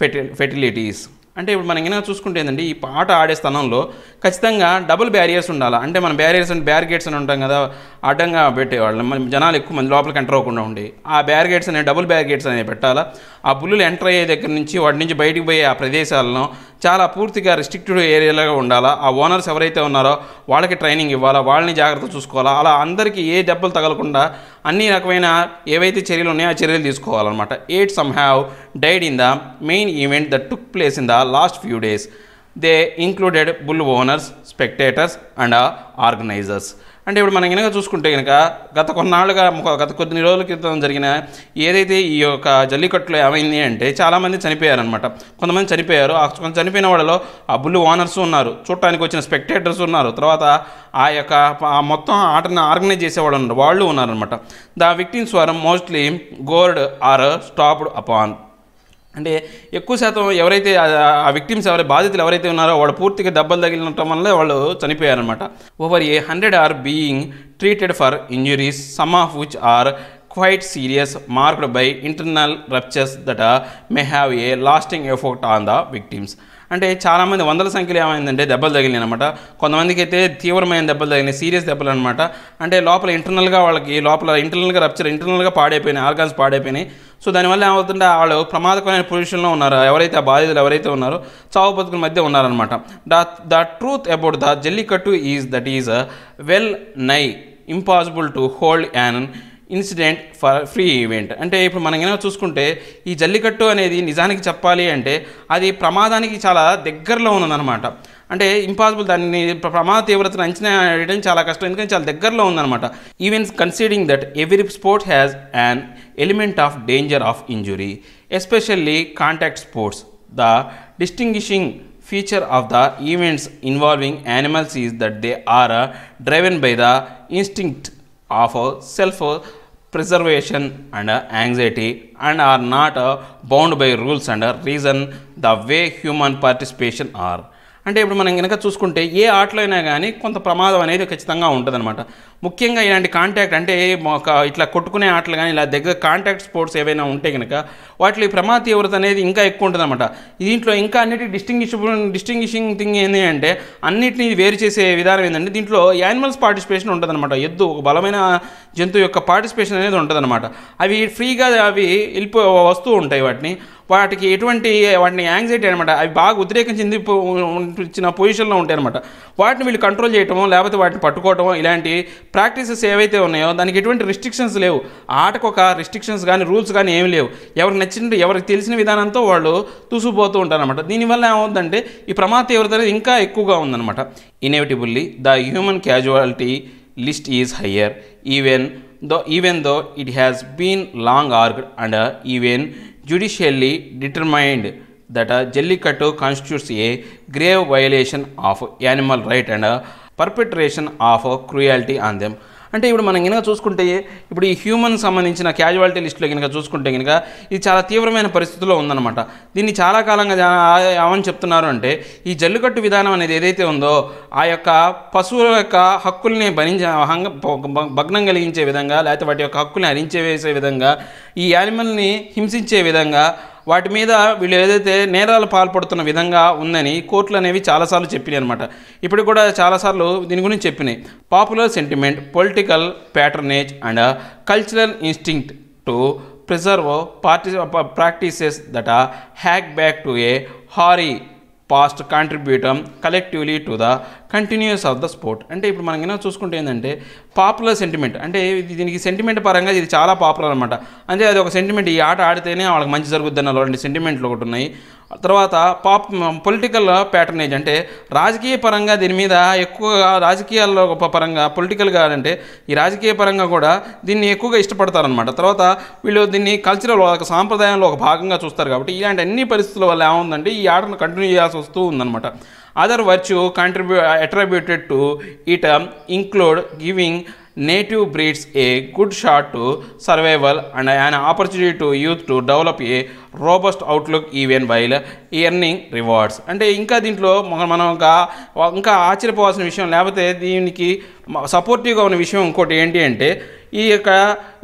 fatal- fatalities. అంటే ఇప్పుడు మనం ఏమైనా చూసుకుంటే ఏంటంటే ఈ ఆట ఆడే స్థలంలో ఖచ్చితంగా డబుల్ బ్యారియర్స్ ఉండాలి? అంటే మన బ్యారియర్స్ అండ్ బ్యారిగేట్స్ అని ఉంటాం కదా అడ్డంగా పెట్టేవాళ్ళు. మన జనాలు ఎక్కువ మంది లోపలికి ఎంటర్ అవ్వకుండా ఉండి. ఆ బ్యారిగేట్స్ అనే డబుల్ బ్యారిగేట్స్ అనేవి పెట్టాలా? ఆ పుల్లులు ఎంటర్ అయ్యే దగ్గర నుంచి వాటి నుంచి బయటికి పోయే ఆ ప్రదేశాలను చాలా పూర్తిగా రిస్ట్రిక్టెడ్ ఏరియాలుగా ఉండాలా? ఆ ఓనర్స్ ఎవరైతే ఉన్నారో వాళ్ళకి ట్రైనింగ్ ఇవ్వాలా? వాళ్ళని జాగ్రత్త చూసుకోవాలా? అలా అందరికీ ఏ దెబ్బలు తగలకుండా అన్ని రకమైన ఏవైతే చర్యలు ఉన్నాయో ఆ చర్యలు తీసుకోవాలన్నమాట. Eight some have died in the main event that took place in the last few days they included bull owners spectators and organisers అంటే ఇప్పుడు మనం కనుక చూసుకుంటే కనుక గత కొన్నాళ్ళుగా ఒక- గత కొద్ది రోజుల క్రితం జరిగిన ఏదైతే ఈ యొక్క జల్లికట్టులో ఏమైంది అంటే చాలామంది చనిపోయారనమాట కొంతమంది చనిపోయారు. ఆ కొంత చనిపోయిన వాళ్ళలో ఆ బుల్లు ఓనర్స్ ఉన్నారు. చూడటానికి వచ్చిన స్పెక్టేటర్స్ ఉన్నారు. తర్వాత ఆ యొక్క మొత్తం ఆటను ఆర్గనైజ్ చేసేవాళ్ళు ఉన్నారు. వాళ్ళు ఉన్నారనమాట the victims were mostly gored or stopped upon అంటే ఎక్కువ శాతం ఎవరైతే ఆ- విక్టిమ్స్ ఎవరైతే బాధితులు ఎవరైతే ఉన్నారో వాళ్ళు పూర్తిగా దెబ్బలు తగిలినటం వల్ల వాళ్ళు చనిపోయారనమాట over a hundred are being treated for injuries some of which are quite serious marked by internal ruptures that may have a lasting effect on the victims అంటే చాలామంది వందల సంఖ్యలో ఏమైందంటే దెబ్బలు తగిలినాయి అనమాట కొంతమందికి అయితే తీవ్రమైన దెబ్బలు తగిలినాయి సీరియస్ దెబ్బలు అనమాట అంటే లోపల ఇంటర్నల్గా వాళ్ళకి లోపల ఇంటర్నల్గా రప్చర్ ఇంటర్నల్గా పాడైపోయినాయి ఆర్గాన్స్ పాడైపోయినాయి. సో దానివల్ల ఏమవుతుంటే వాళ్ళు ప్రమాదకరమైన పొజిషన్లో ఉన్నారు. ఎవరైతే ఆ బాధితులు ఎవరైతే ఉన్నారో చావు బతుకుల మధ్య ఉన్నారనమాట the the truth about the jallikattu is that is well nigh impossible to hold an incident for free event. అంటే ఇప్పుడు మనం ఏమైనా చూసుకుంటే ఈ జల్లికట్టు అనేది నిజానికి చెప్పాలి అంటే అది ప్రమాదానికి చాలా దగ్గరలో ఉందన్నమాట. అంటే ఇంపాసిబుల్ దాన్ని ప్రమాద తీవ్రతను అంచనా వేయడం చాలా కష్టం. ఎందుకంటే చాలా దగ్గరలో ఉందన్నమాట. Even considering that every sport has an element of danger of injury especially contact sports the distinguishing feature of the events involving animals is that they are driven by the instinct of uh, self uh, preservation and uh, anxiety and are not uh, bound by rules and uh, reason the way human participation are అంటే ఇప్పుడు మనం కనుక చూసుకుంటే ఏ ఆటలో అయినా కానీ కొంత ప్రమాదం అనేది ఖచ్చితంగా ఉంటుందన్నమాట ముఖ్యంగా ఇలాంటి కాంటాక్ట్ అంటే ఒక ఇట్లా కొట్టుకునే ఆటలు కానీ ఇలా దగ్గర కాంటాక్ట్ స్పోర్ట్స్ ఏవైనా ఉంటే కనుక వాటిలో ప్రమాద తీవ్రత అనేది ఇంకా ఎక్కువ ఉంటుందన్నమాట. దీంట్లో ఇంకా అన్నిటి డిస్టింగ్విషబుల్ డిస్టింగ్విషింగ్ థింగ్ ఏంటి అంటే అన్నిటిని వేరు చేసే విధానం ఏంటంటే దీంట్లో యానిమల్స్ పార్టిసిపేషన్ ఉంటుందన్నమాట. ఎద్దు ఒక బలమైన జంతువు యొక్క పార్టిసిపేషన్ అనేది ఉంటుందన్నమాట. అవి ఫ్రీగా అవి వెళ్ళిపో వస్తూ ఉంటాయి వాటిని. వాటికి ఎటువంటి వాటిని యాంగ్జైటీ అనమాట అవి బాగా ఉద్రేకం చెంది ఇచ్చిన పొజిషన్లో ఉంటాయి అనమాట వాటిని వీళ్ళు కంట్రోల్ చేయటం లేకపోతే వాటిని పట్టుకోవటం ఇలాంటి ప్రాక్టీసెస్ ఏవైతే ఉన్నాయో దానికి ఎటువంటి రిస్ట్రిక్షన్స్ లేవు. ఆటకు ఒక రిస్ట్రిక్షన్స్ కానీ రూల్స్ కానీ ఏమి లేవు. ఎవరికి నచ్చిన ఎవరికి తెలిసిన విధానంతో వాళ్ళు తూసుకుపోతూ ఉంటారనమాట దీనివల్ల ఏమవుతుందంటే ఈ ప్రమాద తీవ్రత అనేది ఇంకా ఎక్కువగా ఉందన్నమాట. Inevitably the human casualty list is higher even though even though it has been long argued and even judicially determined that jallikattu constitutes a grave violation of animal right and and of cruelty on them అంటే ఇప్పుడు మనం కనుక చూసుకుంటే ఇప్పుడు ఈ human సంబంధించిన casualty లిస్టులో కనుక చూసుకుంటే కనుక ఇది చాలా తీవ్రమైన పరిస్థితిలో ఉందన్నమాట. దీన్ని చాలా కాలంగా ఏమని చెప్తున్నారు అంటే ఈ జల్లుకట్టు విధానం అనేది ఏదైతే ఉందో ఆ యొక్క పశువుల యొక్క హక్కుల్ని భరించ భగ్నం కలిగించే విధంగా లేకపోతే వాటి యొక్క హక్కుల్ని హరించే వేసే విధంగా ఈ యానిమల్ని హింసించే విధంగా వాటి మీద వీళ్ళు ఏదైతే నేరాలు పాల్పడుతున్న విధంగా ఉందని కోర్టులు అనేవి చాలాసార్లు చెప్పినాయి అనమాట ఇప్పుడు కూడా చాలాసార్లు దీని గురించి చెప్పినాయి. Popular sentiment political patronage and cultural instinct to preserve party practices that hack back to a hoary past contributed collectively to the continues of the sport అంటే ఇప్పుడు మనం ఏమైనా చూసుకుంటే ఏంటంటే పాపులర్ సెంటిమెంట్ అంటే దీనికి సెంటిమెంట్ పరంగా ఇది చాలా పాపులర్ అనమాట అంటే అది ఒక సెంటిమెంట్ ఈ ఆట ఆడితేనే వాళ్ళకి మంచి జరుగుద్ది అన్న సెంటిమెంట్లు ఒకటి ఉన్నాయి. తర్వాత పాప్ పొలిటికల్ ప్యాటర్నేజ్ అంటే రాజకీయ పరంగా దీని మీద ఎక్కువగా రాజకీయాల్లో పరంగా పొలిటికల్గా అంటే ఈ రాజకీయ పరంగా కూడా దీన్ని ఎక్కువగా ఇష్టపడతారనమాట తర్వాత వీళ్ళు దీన్ని కల్చరల్ ఒక సాంప్రదాయంలో ఒక భాగంగా చూస్తారు కాబట్టి ఇలాంటి అన్ని పరిస్థితుల వల్ల ఏముందంటే ఈ ఆటను కంటిన్యూ చేయాల్సి వస్తూ ఉందన్నమాట. Other virtue contribute attributed to it include giving native breeds a good shot to survival and an opportunity to youth to develop a robust outlook even while earning rewards అంటే ఇంకా దీంట్లో మనం ఇంకా ఇంకా ఆశ్చర్యపోవాల్సిన విషయం లేకపోతే దీనికి సపోర్టివ్గా ఉన్న విషయం ఇంకోటి ఏంటి అంటే ఈ యొక్క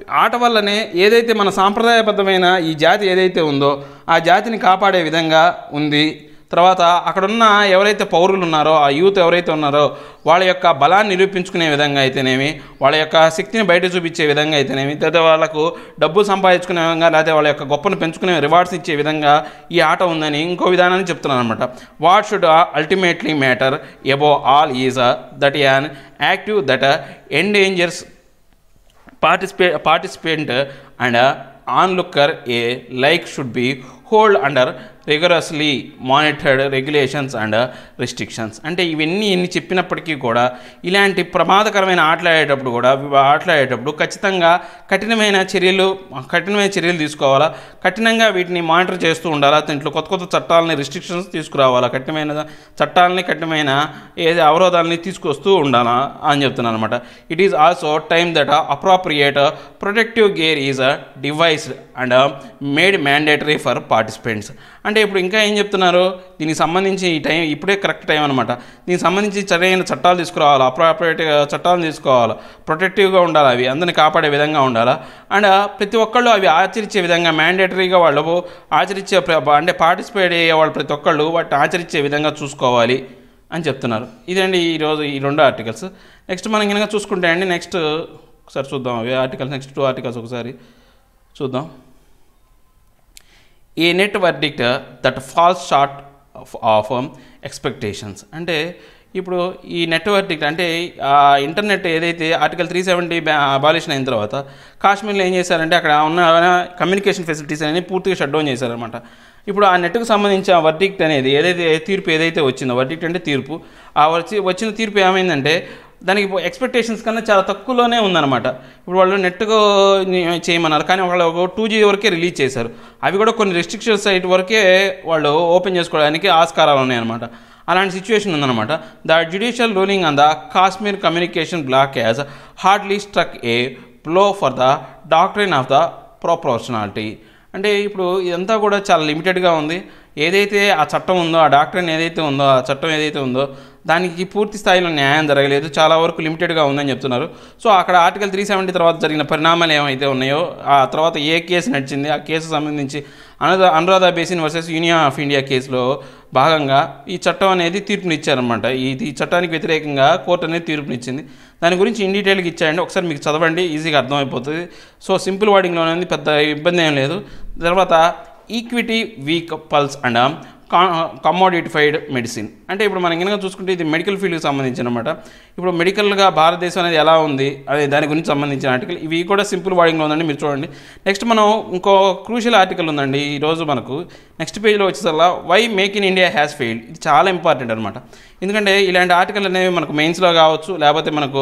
ఆట వల్లనే ఏదైతే మన సాంప్రదాయబద్ధమైన ఈ జాతి ఏదైతే ఉందో ఆ జాతిని కాపాడే విధంగా ఉంది. తర్వాత అక్కడున్న ఎవరైతే పౌరులు ఉన్నారో ఆ యూత్ ఎవరైతే ఉన్నారో వాళ్ళ యొక్క బలాన్ని నిరూపించుకునే విధంగా అయితేనేమి వాళ్ళ యొక్క శక్తిని బయట చూపించే విధంగా అయితేనేమి లేదా వాళ్ళకు డబ్బు సంపాదించుకునే విధంగా లేకపోతే వాళ్ళ యొక్క గొప్పను పెంచుకునే రివార్డ్స్ ఇచ్చే విధంగా ఈ ఆట ఉందని ఇంకో విధానాన్ని చెప్తున్నాను అనమాట what should ultimately matter above all is that an active that endangers partici participant and onlooker alike should be hold under rigorously monitored regulations and restrictions అంటే ఇవన్నీ ఎన్ని చెప్పినప్పటికీ కూడా ఇలాంటి ప్రమాదకరమైన ఆటలాడేటప్పుడు కూడా ఆటలాడేటప్పుడు ఖచ్చితంగా కఠినమైన చర్యలు కఠినమైన చర్యలు తీసుకోవాలా? కఠినంగా వీటిని మానిటర్ చేస్తూ ఉండాలా? దీంట్లో కొత్త కొత్త చట్టాలని రిస్ట్రిక్షన్స్ తీసుకురావాలా? కఠినమైన చట్టాలని కఠినమైన ఏది అవరోధాలని తీసుకొస్తూ ఉండాలా? అని చెప్తున్నాను అనమాట it is also time that appropriate protective gear is devised and made mandatory for participants. అంటే ఇప్పుడు ఇంకా ఏం చెప్తున్నారు? దీనికి సంబంధించి ఈ టైం ఇప్పుడే కరెక్ట్ టైం అనమాట దీనికి సంబంధించి సరైన చట్టాలు తీసుకురావాలి అప్రాప్రియేట్ చట్టాలు తీసుకోవాలి ప్రొటెక్టివ్గా ఉండాలి అవి అందరిని కాపాడే విధంగా ఉండాలా? అండ్ ప్రతి ఒక్కళ్ళు అవి ఆచరించే విధంగా మ్యాండేటరీగా వాళ్ళు ఆచరించే అంటే పార్టిసిపేట్ అయ్యే వాళ్ళు ప్రతి ఒక్కళ్ళు వాటిని ఆచరించే విధంగా చూసుకోవాలి అని చెప్తున్నారు. ఇదండి ఈరోజు ఈ రెండు ఆర్టికల్స్. నెక్స్ట్ మనం కనుక చూసుకుంటే అండి నెక్స్ట్ ఒకసారి చూద్దాం. అవి ఆర్టికల్స్ నెక్స్ట్ టూ ఆర్టికల్స్ ఒకసారి చూద్దాం. A net verdict that falls short of expectations అంటే ఇప్పుడు ఈ నెట్ వర్డిక్ట్ అంటే ఆ ఇంటర్నెట్ ఏదైతే ఆర్టికల్ త్రీ సెవెంటీ అబాలిషన్ అయిన తర్వాత కాశ్మీర్లో ఏం చేశారంటే అక్కడ ఉన్న కమ్యూనికేషన్ ఫెసిలిటీస్ అనేవి పూర్తిగా షట్ డౌన్ చేశారనమాట ఇప్పుడు ఆ నెట్కు సంబంధించిన వర్డిక్ట్ అనేది ఏదైతే తీర్పు ఏదైతే వచ్చిందో వర్డిక్ట్ అంటే తీర్పు ఆ వచ్చి వచ్చిన తీర్పు ఏమైందంటే దానికి ఎక్స్పెక్టేషన్స్ కన్నా చాలా తక్కువలోనే ఉందన్నమాట. ఇప్పుడు వాళ్ళు నెట్కు చేయమన్నారు కానీ వాళ్ళు ఒక టూ జీ వరకే రిలీజ్ చేశారు. అవి కూడా కొన్ని రెస్ట్రిక్షన్ సైట్ వరకే వాళ్ళు ఓపెన్ చేసుకోవడానికి ఆస్కారాలు ఉన్నాయన్నమాట. అలాంటి సిచ్యువేషన్ ఉందన్నమాట. The judicial ruling on the Kashmir communication block as hardly struck a blow for the doctrine of the proportionality అంటే ఇప్పుడు ఇదంతా కూడా చాలా లిమిటెడ్గా ఉంది. ఏదైతే ఆ చట్టం ఉందో ఆ డాక్టరీన్ ఏదైతే ఉందో ఆ చట్టం ఏదైతే ఉందో దానికి పూర్తి స్థాయిలో న్యాయం జరగలేదు. చాలా వరకు లిమిటెడ్గా ఉందని చెప్తున్నారు. సో అక్కడ ఆర్టికల్ త్రీ సెవెంటీ తర్వాత జరిగిన పరిణామాలు ఏమైతే ఉన్నాయో ఆ తర్వాత ఏ కేసు నడిచింది? ఆ కేసు సంబంధించి Anura Anuradha Bhasin versus union of India కేసులో భాగంగా ఈ చట్టం అనేది తీర్పునిచ్చారనమాట ఈ ఈ చట్టానికి వ్యతిరేకంగా కోర్టు అనేది తీర్పునిచ్చింది. దాని గురించి ఇన్ డీటెయిల్గా ఇచ్చాయండి ఒకసారి మీకు చదవండి. ఈజీగా అర్థమైపోతుంది. సో సింపుల్ వర్డింగ్లో అనేది పెద్ద ఇబ్బంది ఏం లేదు. తర్వాత equity weak pulse and commodified medicine అంటే ఇప్పుడు మనం కనుక చూసుకుంటే ఇది మెడికల్ ఫీల్డ్కి సంబంధించిన అనమాట ఇప్పుడు మెడికల్గా భారతదేశం అనేది ఎలా ఉంది అనే దాని గురించి సంబంధించిన ఆర్టికల్ ఇవి కూడా సింపుల్ వాడింగ్లో ఉందండి మీరు చూడండి. నెక్స్ట్ మనం ఇంకో క్రూషియల్ ఆర్టికల్ ఉందండి ఈరోజు మనకు. నెక్స్ట్ పేజ్లో వచ్చేసల్లా why make in India has failed ఇది చాలా ఇంపార్టెంట్ అనమాట. ఎందుకంటే ఇలాంటి ఆర్టికల్ అనేవి మనకు మెయిన్స్లో కావచ్చు లేకపోతే మనకు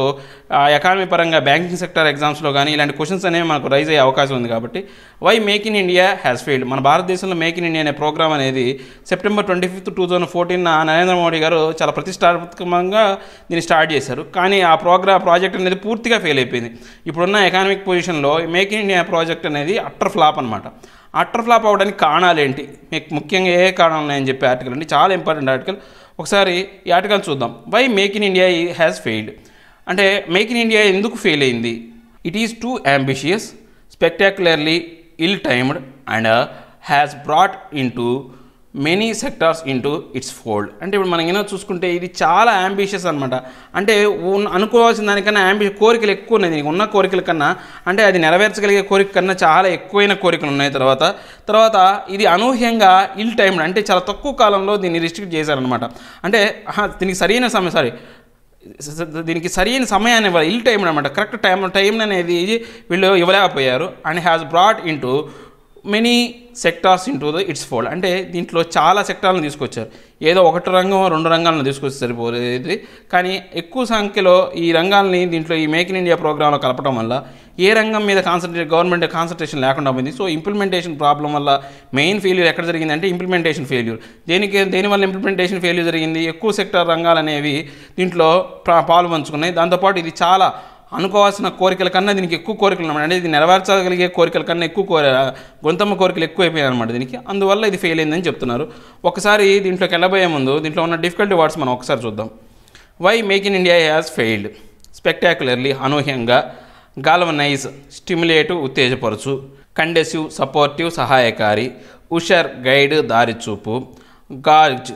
ఎకానమీ పరంగా బ్యాంకింగ్ సెక్టర్ ఎగ్జామ్స్లో కానీ ఇలాంటి క్వశ్చన్స్ అనేవి మనకు రైజ్ అయ్యే అవకాశం ఉంది కాబట్టి why make in India has failed? మన భారతదేశంలో మేక్ ఇన్ ఇండియా అనే ప్రోగ్రామ్ అనేది September twenty fifth two thousand fourteen Narendra Modi garu చాలా ప్రతిష్టాత్మకంగా దీన్ని స్టార్ట్ చేశారు. కానీ ఆ ప్రోగ్రామ్ ప్రాజెక్ట్ అనేది పూర్తిగా ఫెయిల్ అయిపోయింది. ఇప్పుడున్న ఎకానమిక్ పొజిషన్లో మేక్ ఇన్ ఇండియా ప్రాజెక్ట్ అనేది అట్టర్ ఫ్లాప్ అనమాట అట్టర్ ఫ్లాప్ అవడానికి కారణాలు ఏంటి? మీకు ముఖ్యంగా ఏ కారణాలు ఉన్నాయని చెప్పే ఆర్టికల్ అండి. చాలా ఇంపార్టెంట్ ఆర్టికల్. ఒకసారి ఈ ఆర్టికల్ చూద్దాం. Why make in India has failed అంటే మేక్ ఇన్ ఇండియా ఎందుకు ఫెయిల్ అయింది? It is too ambitious spectacularly ill timed and has brought into many sectors into its fold అంటే ఇప్పుడు మనం ఏమైనా చూసుకుంటే ఇది చాలా అంబిషియస్ అనమాట అంటే అనుకోవాల్సిన దానికన్నా అంబి కోరికలు ఎక్కువ ఉన్నాయి దీనికి. ఉన్న కోరికల కన్నా అంటే అది నెరవేర్చగలిగే కోరిక కన్నా చాలా ఎక్కువైన కోరికలు ఉన్నాయి తర్వాత. తర్వాత ఇది అనూహ్యంగా ఇల్ టైం అంటే చాలా తక్కువ కాలంలో దీన్ని రిస్ట్రిక్ట్ చేశారనమాట అంటే దీనికి సరైన సమయం సారీ దీనికి సరైన సమయాన్ని ఇవ్వాలి. ఇల్ టైం అనమాట కరెక్ట్ టైం టైం అనేది వీళ్ళు ఇవ్వలేకపోయారు. And has brought into many sectors into the its fold అంటే దీంట్లో చాలా సెక్టార్లను తీసుకొచ్చారు. ఏదో ఒకటి రంగం రెండు రంగాలను తీసుకొచ్చి సరిపోయేది. కానీ ఎక్కువ సంఖ్యలో ఈ రంగాల్ని దీంట్లో ఈ మేక్ ఇన్ ఇండియా ప్రోగ్రాంలో కలపడం వల్ల ఏ రంగం మీద కాన్సన్ట్రేట్ గవర్నమెంట్ కాన్సన్ట్రేషన్ లేకుండా పోయింది. సో ఇంప్లిమెంటేషన్ ప్రాబ్లం వల్ల మెయిన్ ఫెయిల్యూర్ ఎక్కడ జరిగింది అంటే ఇంప్లిమెంటేషన్ ఫెయిల్యూర్ దేనికి దేనివల్ల ఇంప్లిమెంటేషన్ ఫెయిల్యూర్ జరిగింది? ఎక్కువ సెక్టార్ రంగాలు అనేవి దీంట్లో ప్రా- పాలు పంచుకున్నాయి. దాంతోపాటు ఇది చాలా అనుకోవాల్సిన కోరికల కన్నా దీనికి ఎక్కువ కోరికలు ఉన్నాయి. అంటే ఇది నెరవేర్చగలిగే కోరికల కన్నా ఎక్కువ కోరిక గొంతమ్మ కోరికలు ఎక్కువ అయిపోయాయి అనమాట దీనికి. అందువల్ల ఇది ఫెయిల్ అయిందని చెప్తున్నారు. ఒకసారి దీంట్లోకి వెళ్ళబోయే ముందు దీంట్లో ఉన్న డిఫికల్టీ వర్డ్స్ మనం ఒకసారి చూద్దాం. Why make in India has failed spectacularly అనూహ్యంగా గాల్వనైజ్ స్టిమ్యులేటివ్ ఉత్తేజపరచు కండెసివ్ సపోర్టివ్ సహాయకారి ఉషర్ గైడ్ దారిచూపు గార్జ్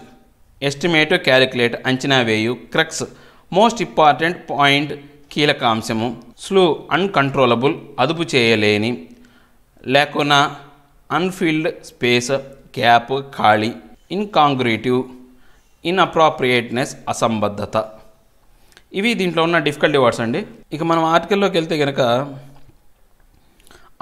ఎస్టిమేట్ క్యాలిక్యులేట్ అంచనా వేయు క్రక్స్ మోస్ట్ ఇంపార్టెంట్ పాయింట్ కీలక అంశము స్లో అన్కంట్రోలబుల్ అదుపు చేయలేని లేకున్నా అన్ఫీల్డ్ స్పేస్ గ్యాప్ ఖాళీ ఇన్కాంగ్రేటివ్ ఇన్అప్రాప్రియేట్నెస్ అసంబద్ధత. ఇవి దీంట్లో ఉన్న డిఫికల్టీ వర్డ్స్ అండి. ఇక మనం ఆర్టికల్లోకి వెళ్తే కనుక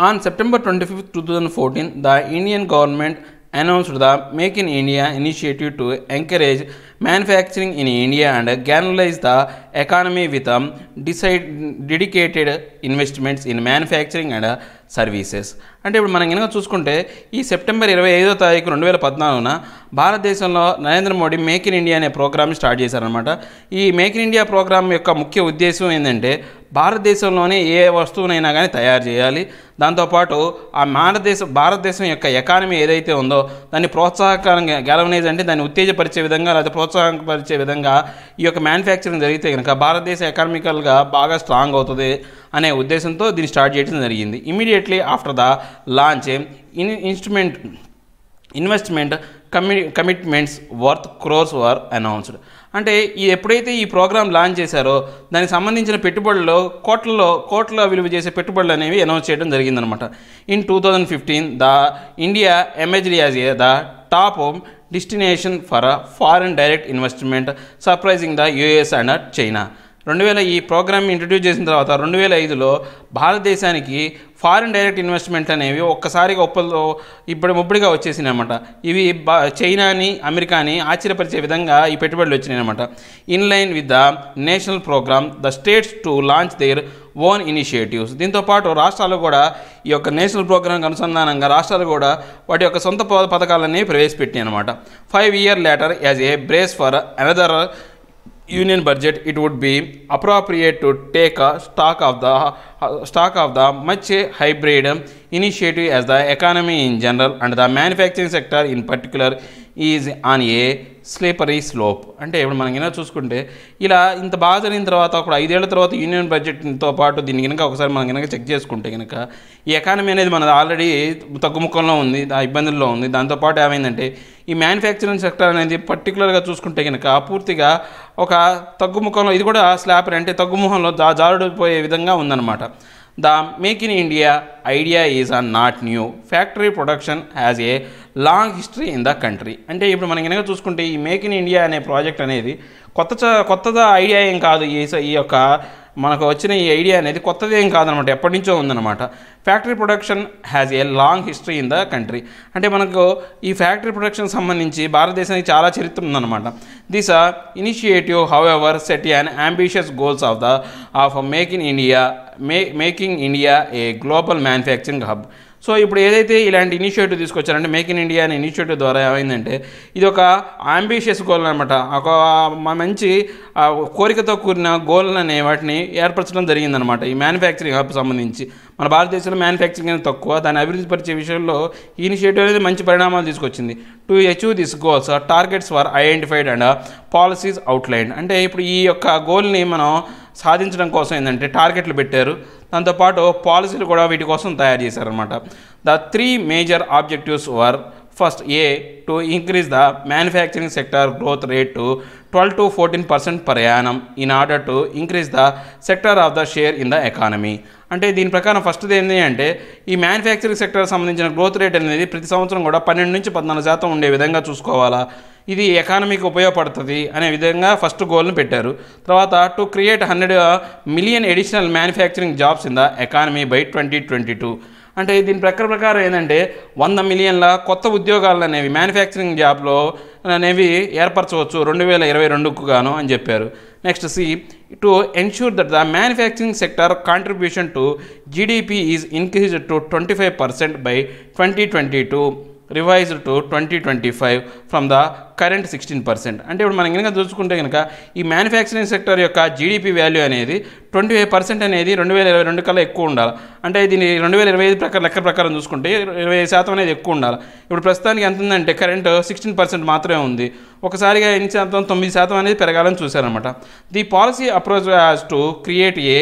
On September 25, 2014, the Indian government announced the Make in India initiative to encourage manufacturing in India and galvanize the economy with um, decide, dedicated investments in manufacturing and uh, services. అంటే ఇప్పుడు మనం కనుక చూసుకుంటే ఈ సెప్టెంబర్ ఇరవై ఐదో తారీఖు రెండు వేల పద్నాలుగున భారతదేశంలో Narendra Modi make in India అనే ప్రోగ్రామ్ స్టార్ట్ చేశారనమాట ఈ మేక్ ఇన్ ఇండియా ప్రోగ్రామ్ యొక్క ముఖ్య ఉద్దేశం ఏంటంటే భారతదేశంలోనే ఏ వస్తువునైనా కానీ తయారు చేయాలి. దాంతోపాటు ఆ భారతదేశం భారతదేశం యొక్క ఎకానమీ ఏదైతే ఉందో దాన్ని ప్రోత్సాహకరంగా గ్యాలవనైజ్ అంటే దాన్ని ఉత్తేజపరిచే విధంగా లేదా ప్రోత్సాహపరిచే విధంగా ఈ యొక్క మ్యానుఫ్యాక్చరింగ్ జరిగితే కనుక భారతదేశం ఎకానమికల్గా బాగా స్ట్రాంగ్ అవుతుంది అనే ఉద్దేశంతో దీన్ని స్టార్ట్ చేయడం జరిగింది. Immediately after the launch in instrument investment కమి commitments worth crores were announced అంటే ఈ ఎప్పుడైతే ఈ ప్రోగ్రామ్ లాంచ్ చేశారో దానికి సంబంధించిన పెట్టుబడులు కోట్లలో కోట్ల విలువ చేసే పెట్టుబడులు అనేవి అనౌన్స్ చేయడం జరిగిందనమాట in two thousand fifteen the India emerged as a the top destination for foreign direct investment surprising the US and China రెండు వేల ఈ ప్రోగ్రామ్ ఇంట్రడ్యూస్ చేసిన తర్వాత రెండు వేల ఐదులో భారతదేశానికి ఫారిన్ డైరెక్ట్ ఇన్వెస్ట్మెంట్ అనేవి ఒక్కసారిగా ఒప్పలు ఇప్పుడు ముప్పుడిగా వచ్చేసినాయి అనమాట ఇవి చైనాని అమెరికాని ఆశ్చర్యపరిచే విధంగా ఈ పెట్టుబడులు వచ్చినాయి అనమాట in line with the national programme the states to launch their own initiatives. దీంతో పాటు రాష్ట్రాలు కూడా ఈ యొక్క నేషనల్ ప్రోగ్రాంకి అనుసంధానంగా రాష్ట్రాలు కూడా వాటి యొక్క సొంత పథకాలన్నీ ప్రవేశపెట్టాయి అనమాట five year later as a brace for another union budget it would be appropriate to take stock of the stock of the much hybrid initiative as the economy in general and the manufacturing sector in particular is on a slippery slope అంటే ఇప్పుడు మనం ఏదైనా చూసుకుంటే ఇలా ఇంత బాగా జరిగిన తర్వాత ఒక ఐదేళ్ళ తర్వాత యూనియన్ బడ్జెట్తో పాటు దీన్ని కనుక ఒకసారి మనం కనుక చెక్ చేసుకుంటే కనుక ఈ ఎకానమీ అనేది మనది ఆల్రెడీ తగ్గుముఖంలో ఉంది ఆ ఇబ్బందుల్లో ఉంది. దాంతోపాటు ఏమైందంటే ఈ మ్యానుఫ్యాక్చరింగ్ సెక్టర్ అనేది పర్టికులర్గా చూసుకుంటే కనుక పూర్తిగా ఒక తగ్గుముఖంలో ఇది కూడా స్లాపర్ అంటే తగ్గుముఖంలో జా జారుడిపోయే విధంగా ఉందన్నమాట. The make in India idea is or not new. Factory production has a long history in the country. అంటే ఇప్పుడు మనం కనుక చూసుకుంటే ఈ మేక్ ఇన్ ఇండియా అనే ప్రాజెక్ట్ అనేది కొత్త చ- కొత్తదా ఐడియా ఏం కాదు ఈ స- ఈ యొక్క మనకు వచ్చిన ఈ ఐడియా అనేది కొత్తది ఏం కాదనమాట ఎప్పటి నుంచో ఉందన్నమాట factory production has a long history in the country అంటే మనకు ఈ ఫ్యాక్టరీ ప్రొడక్షన్ సంబంధించి భారతదేశానికి చాలా చరిత్ర ఉందన్నమాట this initiative however set and ambitious goals of the of make in India may making India a global manufacturing hub so ఇప్పుడు ఏదైతే ఇలాంటి ఇనిషియేటివ్ తీసుకొచ్చారంటే మేక్ ఇన్ ఇండియా అనే ఇనిషియేటివ్ ద్వారా ఏమైందంటే ఇది ఒక అంబిషియస్ గోల్ అనమాట ఒక మంచి కోరికతో కూడిన గోల్ అనే వాటిని ఏర్పరచడం జరిగిందనమాట ఈ మ్యానుఫ్యాక్చరింగ్ హబ్ సంబంధించి. మన భారతదేశంలో మ్యానుఫ్యాక్చరింగ్ అనేది తక్కువ. దాన్ని అభివృద్ధి పరిచే విషయంలో ఈ ఇనిషియేటివ్ అనేది మంచి పరిణామాలు తీసుకొచ్చింది. To achieve this goals targets for identified and policies outline అంటే ఇప్పుడు ఈ యొక్క గోల్ని మనం సాధించడం కోసం ఏంటంటే టార్గెట్లు పెట్టారు. దాంతోపాటు పాలసీలు కూడా వీటి కోసం తయారు చేశారనమాట the three major objectives were first a to increase the manufacturing sector growth rate to twelve to fourteen percent per annum annum in order to increase the sector of the share in the economy అంటే దీని ప్రకారం ఫస్ట్ది ఏంటి అంటే ఈ manufacturing sector సంబంధించిన growth rate అనేది ప్రతి సంవత్సరం కూడా పన్నెండు నుంచి పద్నాలుగు శాతం ఉండే విధంగా చూసుకోవాలా? ఇది ఎకానమీకి ఉపయోగపడుతుంది అనే విధంగా ఫస్ట్ గోల్ని పెట్టారు. తర్వాత to create hundred million additional manufacturing jobs in the economy by twenty twenty two అంటే దీని ప్రకారం ప్రకారం ఏంటంటే వంద మిలియన్ల కొత్త ఉద్యోగాలు అనేవి మ్యానుఫ్యాక్చరింగ్ జాబ్లో అనేవి ఏర్పరచవచ్చు రెండు వేల ఇరవై రెండుకు గాను అని చెప్పారు. Next C to ensure that the manufacturing sector contribution to GDP is increase to twenty five percent by twenty twenty two revised to twenty twenty five from the current sixteen percent అంటే ఇప్పుడు మనం కనుక చూసుకుంటే కనుక ఈ manufacturing sector యొక్క GDP value అనేది twenty five percent అనేది రెండు వేల ఇరవై రెండు కల్లా ఎక్కువ ఉండాలి. అంటే దీని రెండు వేల ఇరవై ఐదు ప్రకారం లెక్క ప్రకారం చూసుకుంటే ఇరవై ఐదు శాతం అనేది ఎక్కువ ఉండాలి. ఇప్పుడు ప్రస్తుతానికి ఎంత ఉందంటే కరెంట్ సిక్స్టీన్ పర్సెంట్ మాత్రమే ఉంది. ఒకసారిగా ఎన్ని శాతం? తొమ్మిది శాతం అనేది పెరగాలని చూశారనమాట the policy approach to create a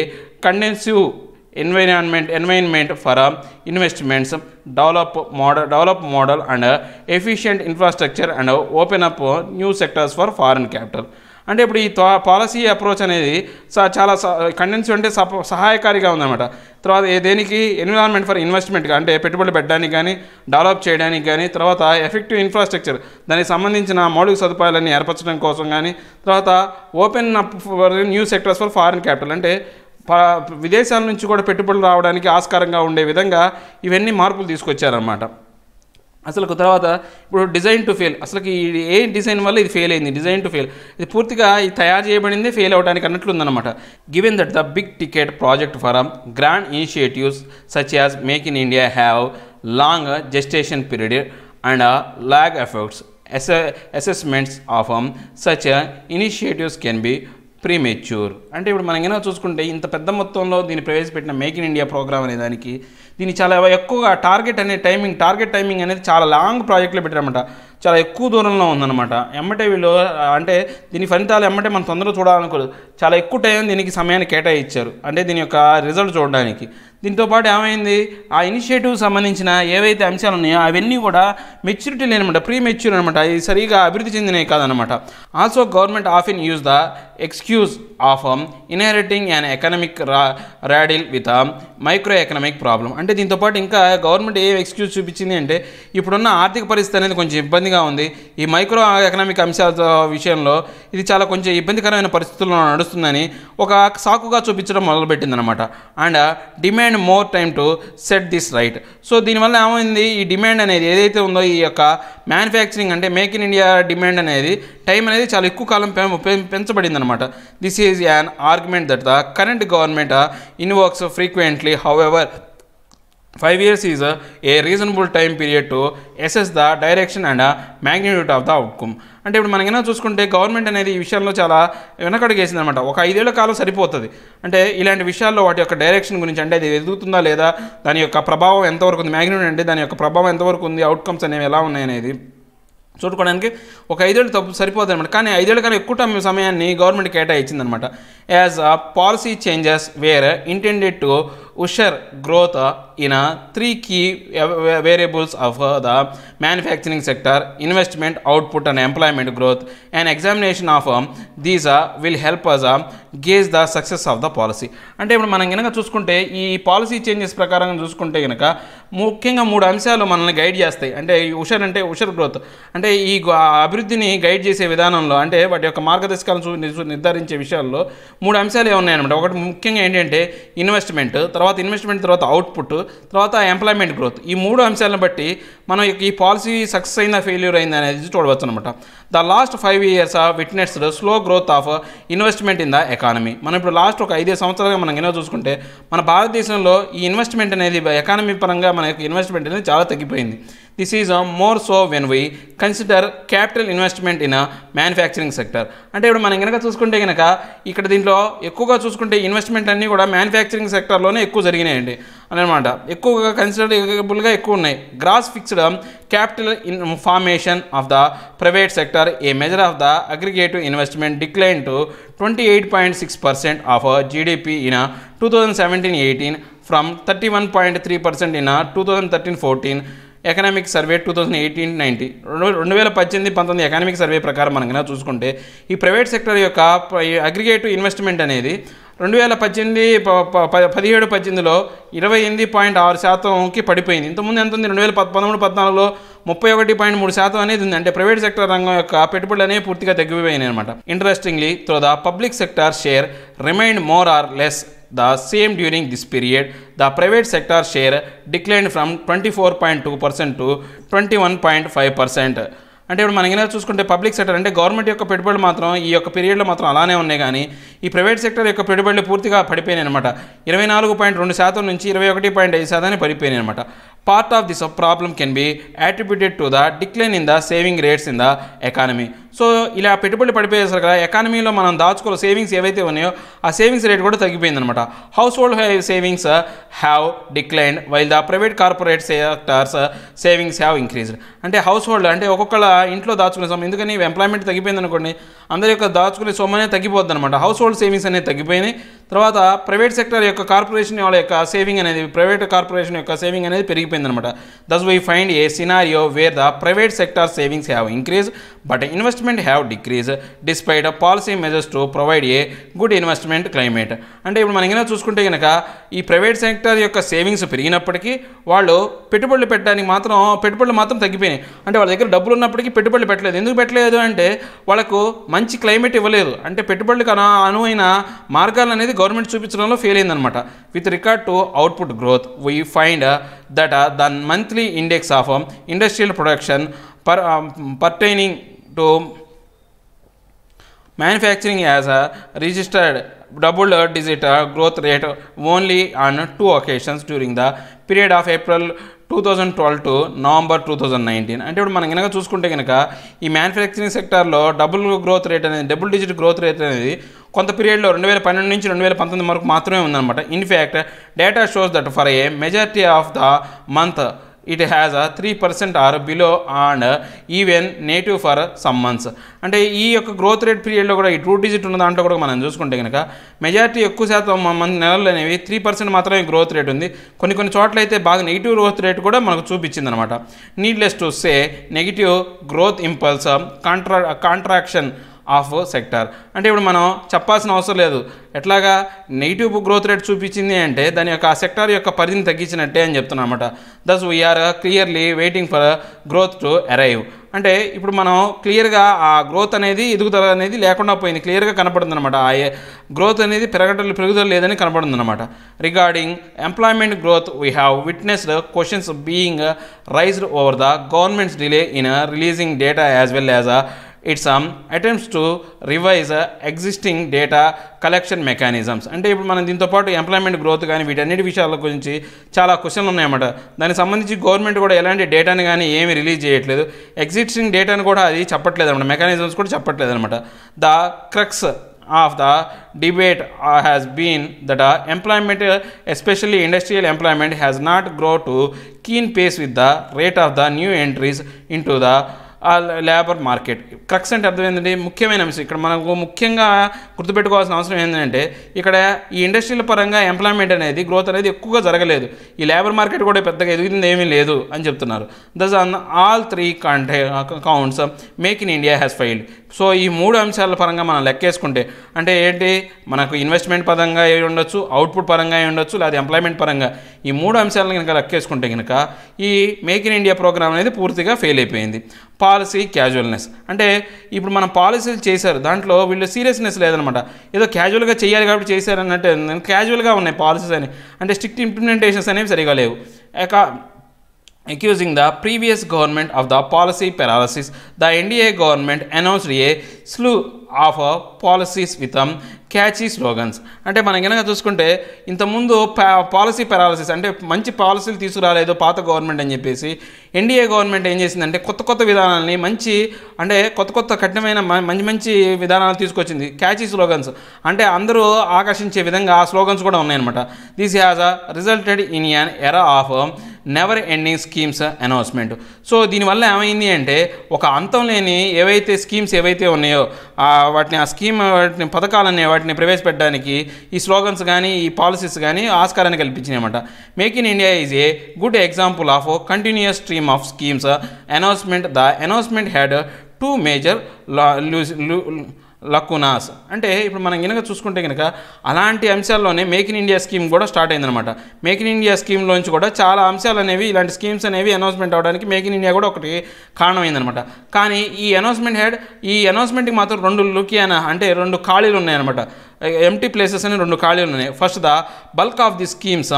conducive environment environment for investments develop model develop model and efficient infrastructure and open up new sectors for foreign capital అంటే ఇప్పుడు ఈ పాలసీ అప్రోచ్ అనేది స- చాలా కండెన్స్ అంటే సప సహాయకారిగా ఉందన్నమాట. తర్వాత దేనికి? ఎన్విరాన్మెంట్ ఫర్ ఇన్వెస్ట్మెంట్గా అంటే పెట్టుబడులు పెట్టడానికి కానీ డెవలప్ చేయడానికి కానీ తర్వాత ఎఫెక్టివ్ ఇన్ఫ్రాస్ట్రక్చర్ దానికి సంబంధించిన మౌలిక సదుపాయాలన్నీ ఏర్పరచడం కోసం కానీ తర్వాత open up for new sectors for foreign capital అంటే విదేశాల నుంచి కూడా పెట్టుబడులు రావడానికి ఆస్కారంగా ఉండే విధంగా ఇవన్నీ మార్పులు తీసుకొచ్చారన్నమాట. అసలు తర్వాత ఇప్పుడు డిజైన్ టు ఫెయిల్ అసలుకి ఈ ఏ డిజైన్ వల్ల ఇది ఫెయిల్ అయింది? Design to fail. ఇది పూర్తిగా ఇది తయారు చేయబడింది ఫెయిల్ అవడానికి అన్నట్లు ఉందన్నమాట. Given that the big ticket project for grand initiatives such as make in India have long gestation period and lag effects assessments of such initiatives can be premature అంటే ఇప్పుడు మనం ఏమైనా చూసుకుంటే ఇంత పెద్ద మొత్తంలో దీన్ని ప్రవేశపెట్టిన మేక్ ఇన్ ఇండియా ప్రోగ్రామ్ అనే దానికి దీన్ని చాలా ఎక్కువగా టార్గెట్ అనే టైమింగ్ టార్గెట్ టైమింగ్ అనేది చాలా లాంగ్ ప్రాజెక్ట్లో పెట్టారన్నమాట. చాలా ఎక్కువ దూరంలో ఉందన్నమాట. ఎమ్మటే వీళ్ళు అంటే దీని ఫలితాలు ఎమ్మటే మనం తొందరగా చూడాలనుకోలేదు. చాలా ఎక్కువ టైం దీనికి సమయాన్ని కేటాయించారు. అంటే దీని యొక్క రిజల్ట్ చూడడానికి. దీంతో పాటు ఏమైంది? ఆ ఇనిషియేటివ్ సంబంధించిన ఏవైతే అంశాలు ఉన్నాయో అవన్నీ కూడా మెచ్యూరిటీ లేనమాట. ప్రీ మెచ్యూర్ అనమాట ఇది సరిగా అభివృద్ధి చెందినవి కాదనమాట also government of in use the excuse of inheriting and రా riddled with micro economic problem అంటే దీంతో పాటు ఇంకా గవర్నమెంట్ ఏ ఎక్స్క్యూజ్ చూపించింది అంటే ఇప్పుడున్న ఆర్థిక పరిస్థితి అనేది కొంచెం ఇబ్బందిగా ఉంది. ఈ మైక్రో ఎకనామిక్ అంశాల విషయంలో ఇది చాలా కొంచెం ఇబ్బందికరమైన పరిస్థితుల్లో నడుస్తుందని ఒక సాకుగా చూపించడం మొదలుపెట్టిందనమాట and demand more time to set this right. So దీనివల్ల ఏమైంది? ఈ డిమాండ్ అనేది ఏదైతే ఉందో ఈ యొక్క మ్యానుఫ్యాక్చరింగ్ అంటే మేక్ ఇన్ ఇండియా డిమాండ్ అనేది టైం అనేది చాలా ఎక్కువ కాలం పెం- పెంచబడింది అనమాట this is an argument that the current government invokes frequently. However five years is a reasonable time period to assess the direction and magnitude of the outcome అంటే ఇప్పుడు మనం ఏమైనా చూసుకుంటే గవర్నమెంట్ అనేది ఈ విషయంలో చాలా వెనకడుగేసింది అనమాట ఒక ఐదేళ్ళ కాలం సరిపోతుంది. అంటే ఇలాంటి విషయాల్లో వాటి యొక్క డైరెక్షన్ గురించి అంటే అది ఎదుగుతుందా లేదా దాని యొక్క ప్రభావం ఎంతవరకు ఉంది మ్యాగ్నిట్యూడ్ అంటే దాని యొక్క ప్రభావం ఎంతవరకు ఉంది అవుట్కమ్స్ అనేవి ఎలా ఉన్నాయనేది చూడుకోవడానికి ఒక ఐదేళ్ళు తప్పు సరిపోతుంది అనమాట కానీ ఐదేళ్ళ కన్నా ఎక్కువ టైం సమయాన్ని గవర్నమెంట్ కేటాయించింది అనమాట as a policy changes were intended to usher growth in three key variables of the manufacturing sector investment output and employment growth and examination of these will help us gauge the success of the policy అంటే ఇప్పుడు మనం కనుక చూసుకుంటే ఈ policy changes ప్రకారం చూసుకుంటే కనుక ముఖ్యంగా మూడు అంశాలు మనల్ని గైడ్ చేస్తాయి. అంటే ఈ ఉషర్ అంటే ఉషర్ గ్రోత్ అంటే ఈ అభివృద్ధిని గైడ్ చేసే విధానంలో అంటే వాటి యొక్క మార్గదర్శకాలను చూ- నిర్ధారించే విషయాల్లో మూడు అంశాలు ఏమున్నాయన్నమాట? ఒకటి ముఖ్యంగా ఏంటంటే ఇన్వెస్ట్మెంట్ తర్వాత ఇన్వెస్ట్మెంట్ తర్వాత అవుట్పుట్ తర్వాత ఎంప్లాయ్మెంట్ గ్రోత్ ఈ మూడు అంశాలను బట్టి మనం ఈ- పాలసీ సక్సెస్ అయిందా ఫెయిల్యూర్ అయిందా అనేది చూడవచ్చు అనమాట the last five years witnessed slow growth of investment in the economy మనం ఇప్పుడు లాస్ట్ ఒక ఐదు సంవత్సరాలుగా మనం ఎన్నో చూసుకుంటే మన భారతదేశంలో ఈ ఇన్వెస్ట్మెంట్ అనేది ఎకానమీ పరంగా మన యొక్క ఇన్వెస్ట్మెంట్ అనేది చాలా తగ్గిపోయింది. This is more so when we consider capital investment in manufacturing sector అంటే ఇప్పుడు మనం కనుక చూసుకుంటే కనుక ఇక్కడ దీంట్లో ఎక్కువగా చూసుకుంటే ఇన్వెస్ట్మెంట్ అన్నీ కూడా మ్యానుఫ్యాక్చరింగ్ సెక్టర్లోనే ఎక్కువ జరిగినాయండి. అనమాట ఎక్కువగా కన్సిడరబుల్గా ఎక్కువ ఉన్నాయి. Gross fixed capital in formation of the private sector a measure of the aggregative investment decline to twenty eight point six percent of GDP in two thousand seventeen eighteen from thirty one point three percent in two thousand thirteen fourteen economic survey two thousand eighteen ninety రెండు రెండు వేల పద్దెనిమిది పంతొమ్మిది economic survey ప్రకారం మనం కనుక చూసుకుంటే ఈ ప్రైవేట్ సెక్టర్ యొక్క అగ్రిగేటివ్ ఇన్వెస్ట్మెంట్ అనేది రెండు వేల పద్దెనిమిది ప- ప- ప- పదిహేడు పద్దెనిమిదిలో ఇరవై ఎనిమిది పాయింట్ ఆరు శాతంకి పడిపోయింది. ఇంతకుముందు ఎంత ఉంది? రెండు వేల పదమూడు పద్నాలుగులో ముప్పై ఒకటి పాయింట్ మూడు శాతం అనేది ఉంది. అంటే ప్రైవేట్ సెక్టర్ రంగం యొక్క పెట్టుబడులు అనేవి పూర్తిగా తగ్గిపోయినాయి అనమాట interestingly through the public sector share remained more or less the same during this period the private sector share decline from twenty four point two percent to twenty one point five percent అంటే ఇప్పుడు మనం ఏమైనా చూసుకుంటే public sector అంటే government యొక్క పెట్టుబడులు మాత్రం ఈ యొక్క పీరియడ్లో మాత్రం అలానే ఉన్నాయి కానీ ఈ ప్రైవేట్ సెక్టర్ యొక్క పెట్టుబడులు పూర్తిగా పడిపోయినాయి అనమాట ఇరవై నాలుగు పాయింట్ రెండు శాతం నుంచి ఇరవై ఒకటి పాయింట్ ఐదు శాతాన్ని పడిపోయినాయి అనమాట part of this problem can be attributed to the decline in the saving rates in the economy so ఇలా పెట్టుబడి పడిపోయేసరికి కదా ఎకానమీలో మనం దాచుకోవాలి సేవింగ్స్ ఏవైతే ఉన్నాయో ఆ సేవింగ్స్ రేట్ కూడా తగ్గిపోయింది అనమాట household savings have declined while the private corporate sectors savings have increased అంటే హౌస్ హోల్డ్ అంటే ఒక్కొక్కళ్ళ ఇంట్లో దాచుకునే సొమ్ము. ఎందుకని? ఎంప్లాయ్మెంట్ తగ్గిపోయింది అనుకోండి అందరి యొక్క దాచుకునే సొమ్ము అనేది తగ్గిపోద్ది అనమాట హౌస్ హోల్డ్ సేవింగ్స్ అనేది తగ్గిపోయినాయి. తర్వాత ప్రైవేట్ సెక్టర్ యొక్క కార్పొరేషన్ వాళ్ళ యొక్క సేవింగ్ అనేది ప్రైవేట్ కార్పొరేషన్ యొక్క సేవింగ్ అనేది పెరిగిపోయింది అనమాట thus we find a scenario where the private sector savings have increase but investment have decrease despite policy measures to provide a good investment climate అంటే ఇప్పుడు మనం ఏమైనా చూసుకుంటే కనుక ఈ ప్రైవేట్ సెక్టర్ యొక్క సేవింగ్స్ పెరిగినప్పటికీ వాళ్ళు పెట్టుబడులు పెట్టడానికి మాత్రం పెట్టుబడులు మాత్రం తగ్గిపోయినాయి. అంటే వాళ్ళ దగ్గర డబ్బులు ఉన్నప్పటికీ పెట్టుబడులు పెట్టలేదు. ఎందుకు పెట్టలేదు అంటే వాళ్ళకు మంచి క్లైమేట్ ఇవ్వలేదు. అంటే పెట్టుబడులకు అనువైన మార్గాలు అనేది గవర్నమెంట్ చూపించడంలో ఫెయిల్ అయిందనమాట with regard to output growth we find that the monthly index of industrial production per pertaining to manufacturing as a registered double digit growth rate only on two occasions during the period of April two thousand twelve to November two thousand nineteen అంటే ఇప్పుడు మనం కనుక చూసుకుంటే కనుక ఈ manufacturing సెక్టార్లో double growth rate అనేది double digit growth rate అనేది కొంత పీరియడ్లో రెండు వేల పన్నెండు నుంచి రెండు వేల పంతొమ్మిది వరకు మాత్రమే ఉందన్నమాట. In fact data shows that for a majority of the month it has a three percent or below and even negative for some months అంటే ఈ యొక్క గ్రోత్ రేట్ పీరియడ్లో కూడా ఈ టూ డిజిట్ ఉన్న దాంట్లో కూడా మనం చూసుకుంటే కనుక మెజారిటీ ఎక్కువ శాతం మంది నెలలు అనేవి త్రీ పర్సెంట్ మాత్రమే గ్రోత్ రేట్ ఉంది. కొన్ని కొన్ని చోట్ల అయితే బాగా నెగిటివ్ గ్రోత్ రేట్ కూడా మనకు చూపించింది అనమాట needless to say negative growth implies Contra contraction of sector. అంటే ఇప్పుడు మనం చెప్పాల్సిన అవసరం లేదు. ఎట్లాగా నెగిటివ్ గ్రోత్ రేట్ చూపించింది అంటే దాని యొక్క ఆ సెక్టార్ యొక్క పరిధిని తగ్గించినట్టే అని చెప్తున్నాం అనమాట thus we are clearly waiting for growth to arrive అంటే ఇప్పుడు మనం క్లియర్గా ఆ గ్రోత్ అనేది ఎదుగుదల అనేది లేకుండా పోయింది. క్లియర్గా కనపడుతుంది అనమాట ఆ గ్రోత్ అనేది పెరగటం పెరుగుదల లేదని కనపడుతుంది అనమాట regarding employment growth we have witnessed questions being raised over the government's delay in releasing data as well as a its some attempts to revise existing data collection mechanisms అంటే ఇప్పుడు మనం దీంతో పాటు ఎంప్లాయ్మెంట్ గ్రోత్ కానీ వీటన్నిటి విషయాల గురించి చాలా క్వశ్చన్లు ఉన్నాయన్నమాట. దానికి సంబంధించి గవర్నమెంట్ కూడా ఎలాంటి డేటాని కానీ ఏమి రిలీజ్ చేయట్లేదు. ఎగ్జిస్టింగ్ డేటాని కూడా అది చెప్పట్లేదు అనమాట మెకానిజమ్స్ కూడా చెప్పట్లేదు అనమాట the crux of the debate has been that employment especially industrial employment has not grow to keen pace with the rate of the new entries in to the labour market crux అంటే అర్థం ఏంటంటే ముఖ్యమైన అంశం. ఇక్కడ మనకు ముఖ్యంగా గుర్తుపెట్టుకోవాల్సిన అవసరం ఏంటంటే ఇక్కడ ఈ ఇండస్ట్రీల పరంగా ఎంప్లాయ్మెంట్ అనేది గ్రోత్ అనేది ఎక్కువగా జరగలేదు. ఈ లేబర్ మార్కెట్ కూడా పెద్దగా ఎదిగింది ఏమీ లేదు అని చెప్తున్నారు. దస్ అన్ ఆల్ త్రీ కంటే counts make in India has failed so ఈ మూడు అంశాల పరంగా మనం లెక్కేసుకుంటే అంటే ఏంటి? మనకు ఇన్వెస్ట్మెంట్ పరంగా అయి ఉండొచ్చు అవుట్పుట్ పరంగా అయి ఉండొచ్చు లేదా ఎంప్లాయ్మెంట్ పరంగా. ఈ మూడు అంశాలను కనుక లెక్కేసుకుంటే కనుక ఈ మేక్ ఇన్ ఇండియా ప్రోగ్రామ్ అనేది పూర్తిగా ఫెయిల్ అయిపోయింది. పాలసీ క్యాజువల్నెస్ అంటే ఇప్పుడు మనం పాలసీలు చేశారు దాంట్లో వీళ్ళు సీరియస్నెస్ లేదనమాట. ఏదో క్యాజువల్గా చేయాలి కాబట్టి చేశారు అన్నట్టు క్యాజువల్గా ఉన్నాయి పాలసీస్ అని. అంటే స్ట్రిక్ట్ ఇంప్లిమెంటేషన్స్ అనేవి సరిగా లేవు. ఇక accusing the previous government of the policy paralysis, the NDA government announced a slew of uh, policies with um, catchy slogans అంటే మనం కనుక చూసుకుంటే ఇంతకుముందు పాలసీ పెరాలసిస్ అంటే మంచి పాలసీలు తీసుకురాలేదు పాత గవర్నమెంట్ అని చెప్పేసి ఎన్డీఏ గవర్నమెంట్ ఏం చేసిందంటే కొత్త కొత్త విధానాలని మంచి అంటే కొత్త కొత్త కఠినమైన మ- మంచి మంచి విధానాలు తీసుకొచ్చింది. క్యాచీ స్లోగన్స్ అంటే అందరూ ఆకర్షించే విధంగా ఆ స్లోగన్స్ కూడా ఉన్నాయన్నమాట. This has a resulted in an era of never ending schemes announcement so దీనివల్ల ఏమైంది అంటే ఒక అంతం లేని ఏవైతే స్కీమ్స్ ఏవైతే ఉన్నాయో వాటిని ఆ స్కీమ్ వాటిని పథకాలనే వాటిని ప్రవేశపెట్టడానికి ఈ స్లోగన్స్ కానీ ఈ పాలసీస్ కానీ ఆస్కారాన్ని కల్పించినాయి make in India is a good example of continuous stream of schemes announcement the announcement had two major lacunas. అంటే ఇప్పుడు మనం కనుక చూసుకుంటే కనుక అలాంటి అంశాల్లోనే మేక్ ఇన్ ఇండియా స్కీమ్ కూడా స్టార్ట్ అయిందనమాట మేక్ ఇన్ ఇండియా స్కీమ్లోంచి కూడా చాలా అంశాలు అనేవి ఇలాంటి స్కీమ్స్ అనేవి అనౌన్స్మెంట్ అవడానికి మేక్ ఇన్ ఇండియా కూడా ఒకటి కారణమైందనమాట కానీ ఈ అనౌన్స్మెంట్ హెడ్ ఈ అనౌన్స్మెంట్కి మాత్రం రెండు లుకియానా అంటే రెండు ఖాళీలు ఉన్నాయన్నమాట. ఎంటీ ప్లేసెస్ అని రెండు ఖాళీలు ఉన్నాయి. First the bulk of the schemes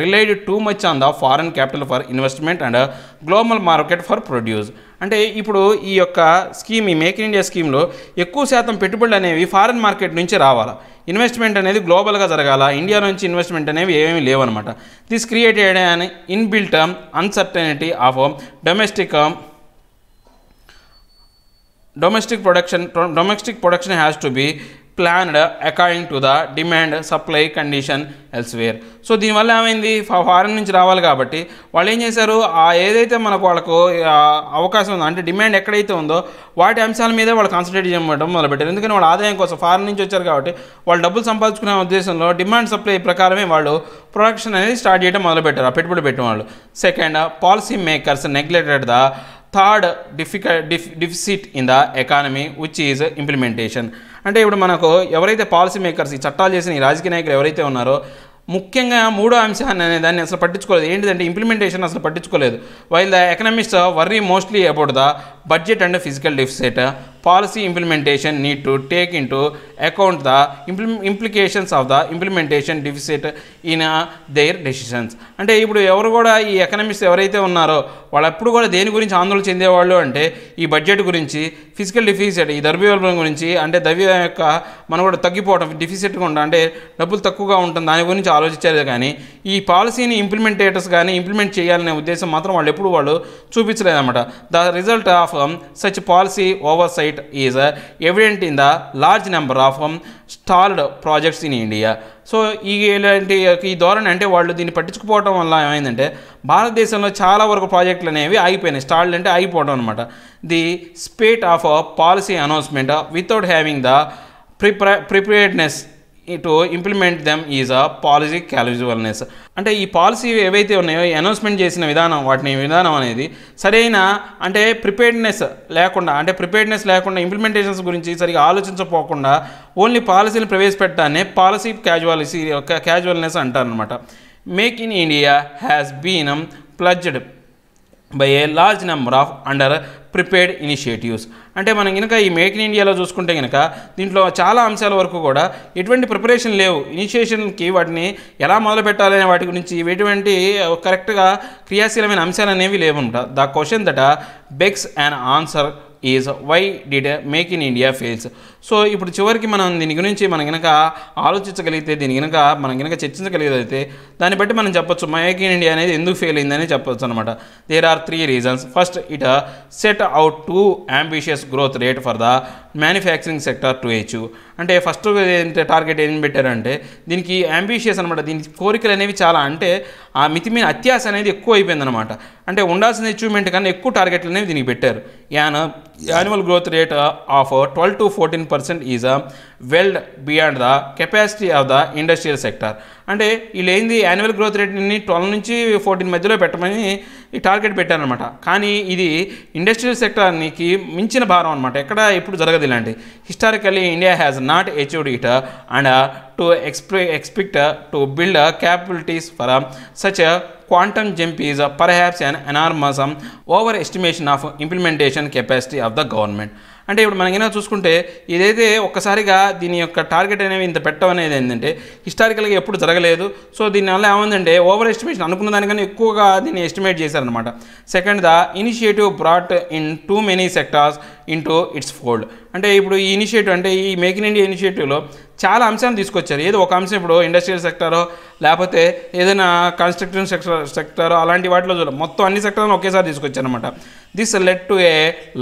related too much on the foreign capital for investment and global market for produce. అంటే ఇప్పుడు ఈ యొక్క స్కీమ్ ఈ మేక్ ఇన్ ఇండియా స్కీమ్లో ఎక్కువ శాతం పెట్టుబడులు అనేవి ఫారెన్ మార్కెట్ నుంచి రావాలా? ఇన్వెస్ట్మెంట్ అనేది గ్లోబల్గా జరగాల? ఇండియా నుంచి ఇన్వెస్ట్మెంట్ అనేవి ఏమీ లేవన్నమాట this created an inbuilt uncertainty of domestic domestic production domestic production has to be planned according to the demand supply condition elsewhere so దీనివల్ల ఏమైంది? ఫారెన్ నుంచి రావాలి కాబట్టి వాళ్ళు ఏం చేశారు? ఆ ఏదైతే మనకు వాళ్ళకు అవకాశం ఉందో అంటే డిమాండ్ ఎక్కడైతే ఉందో వాటి అంశాల మీదే వాళ్ళు కాన్సన్ట్రేట్ చేయడం మొదలుపెట్టారు. ఎందుకంటే వాళ్ళ ఆదాయం కోసం ఫారెన్ నుంచి వచ్చారు కాబట్టి వాళ్ళు డబ్బులు సంపాదించుకునే ఉద్దేశంలో డిమాండ్ సప్లై ప్రకారమే వాళ్ళు ప్రొడక్షన్ అనేది స్టార్ట్ చేయడం మొదలుపెట్టారు. ఆ పెట్టుబడి పెట్టిన వాళ్ళు second policy makers neglected the third defic def deficit in the economy which is implementation అంటే ఇప్పుడు మనకు ఎవరైతే పాలసీ మేకర్స్ ఈ చట్టాలు చేసిన ఈ రాజకీయ నాయకులు ఎవరైతే ఉన్నారో ముఖ్యంగా మూడో అంశాన్ని అనే దాన్ని అసలు పట్టించుకోలేదు. ఏంటిదంటే ఇంప్లిమెంటేషన్ అసలు పట్టించుకోలేదు. While the economist worry mostly about the budget and physical deficit policy implementation need to take into account the impli implications of the implementation deficit in their decisions అంటే ఇప్పుడు ఎవరు కూడా ఈ ఎకనమిస్ట్ ఎవరైతే ఉన్నారో వాళ్ళు ఎప్పుడు కూడా దేని గురించి ఆందోళన చెందేవాళ్ళు అంటే ఈ బడ్జెట్ గురించి ఫిజికల్ డిఫిసిట్ ఈ ద్రవ్యోల్బణం గురించి అంటే ద్రవ్యం యొక్క మనం కూడా తగ్గిపోవడం డిఫిసిట్గా ఉండడం అంటే డబ్బులు తక్కువగా ఉంటుంది దాని గురించి ఆలోచించలేదు కానీ ఈ పాలసీని ఇంప్లిమెంటేటర్స్ కానీ ఇంప్లిమెంట్ చేయాలనే ఉద్దేశం మాత్రం వాళ్ళు ఎప్పుడు వాళ్ళు చూపించలేదన్నమాట. The result of such policy oversight is evident in the large number of stalled projects in India so ఈ ఇలాంటి ఈ ధోరణి అంటే వాళ్ళు దీన్ని పట్టించుకుపోవడం వల్ల ఏమైందంటే భారతదేశంలో చాలా వరకు ప్రాజెక్టులు అనేవి ఆగిపోయినాయి. స్టాల్డ్ అంటే ఆగిపోవడం అనమాట the spate of policy announcement without having the prepa preparedness to implement them is a policy casualness అంటే ఈ పాలసీ ఏవైతే ఉన్నాయో అనౌన్స్మెంట్ చేసిన విధానం వాటిని విధానం అనేది సరైన అంటే ప్రిపేర్డ్నెస్ లేకుండా అంటే ప్రిపేర్డ్నెస్ లేకుండా ఇంప్లిమెంటేషన్స్ గురించి సరిగా ఆలోచించపోకుండా ఓన్లీ పాలసీని ప్రవేశపెట్టానే పాలసీ క్యాజువాలిసీ క్యాజువల్నెస్ అంటారనమాట make in India has been plagued by a large number of under prepared initiatives అంటే మనం కనుక ఈ మేక్ ఇన్ ఇండియాలో చూసుకుంటే కనుక దీంట్లో చాలా అంశాల వరకు కూడా ఎటువంటి ప్రిపరేషన్ లేవు. ఇనిషియేషన్కి వాటిని ఎలా మొదలు పెట్టాలనే వాటి గురించి ఎటువంటి కరెక్ట్గా క్రియాశీలమైన అంశాలు అనేవి లేవన్నమాట the question that begs and answer is why did make in India fails so ఇప్పుడు చివరికి మనం దీని గురించి మనం కనుక ఆలోచించగలిగితే దీని కనుక మనం కనుక చర్చించగలిగితే దాన్ని బట్టి మనం చెప్పొచ్చు మేక్ ఇన్ ఇండియా అనేది ఎందుకు ఫెయిల్ అయిందని చెప్పొచ్చు అనమాట there are three reasons first it set out too ambitious growth rate for the manufacturing sector to H అంటే ఫస్ట్ ఏంటంటే టార్గెట్ ఏం పెట్టారంటే దీనికి అంబిషియస్ అనమాట దీనికి కోరికలు అనేవి చాలా అంటే ఆ మితిమీన అత్యాశ అనేది ఎక్కువ అయిపోయిందనమాట అంటే ఉండాల్సిన అచీవ్మెంట్ కన్నా ఎక్కువ టార్గెట్లు అనేవి దీనికి పెట్టారు. An annual growth rate of twelve to fourteen percent is well beyond the capacity of the industrial sector. అంటే వీళ్ళు ఏంది యాన్యువల్ గ్రోత్ రేట్ని ట్వెల్వ్ నుంచి ఫోర్టీన్ మధ్యలో పెట్టమని ఈ టార్గెట్ పెట్టారనమాట కానీ ఇది ఇండస్ట్రియల్ సెక్టార్నికి మించిన భారం అనమాట ఎక్కడ ఎప్పుడు జరగదు ఇలాంటి. Historically India has not achieved it and to expe expect to build capabilities for such quantum jump is perhaps an enormous overestimation of implementation capacity of the government అంటే ఇప్పుడు మనం ఏమైనా చూసుకుంటే ఇదైతే ఒక్కసారిగా దీని యొక్క టార్గెట్ అనేవి ఇంత పెట్టడం అనేది ఏంటంటే హిస్టారికల్గా ఎప్పుడు జరగలేదు. సో దీనివల్ల ఏముందంటే ఓవర్ ఎస్టిమేషన్ అనుకున్న దానికన్నా ఎక్కువగా దీన్ని ఎస్టిమేట్ చేశారనమాట second the initiative brought in too many sectors in its fold అంటే ఇప్పుడు ఈ ఇనిషియేటివ్ అంటే ఈ మేక్ ఇన్ ఇండియా ఇనిషియేటివ్లో చాలా అంశాలు తీసుకొచ్చారు. ఏదో ఒక అంశం ఇప్పుడు ఇండస్ట్రియల్ సెక్టారో లేకపోతే ఏదైనా కన్స్ట్రక్షన్ సెక్టర్ సెక్టారో అలాంటి వాటిలో చూడాలి మొత్తం అన్ని సెక్టర్లను ఒకేసారి తీసుకొచ్చారనమాట this led to a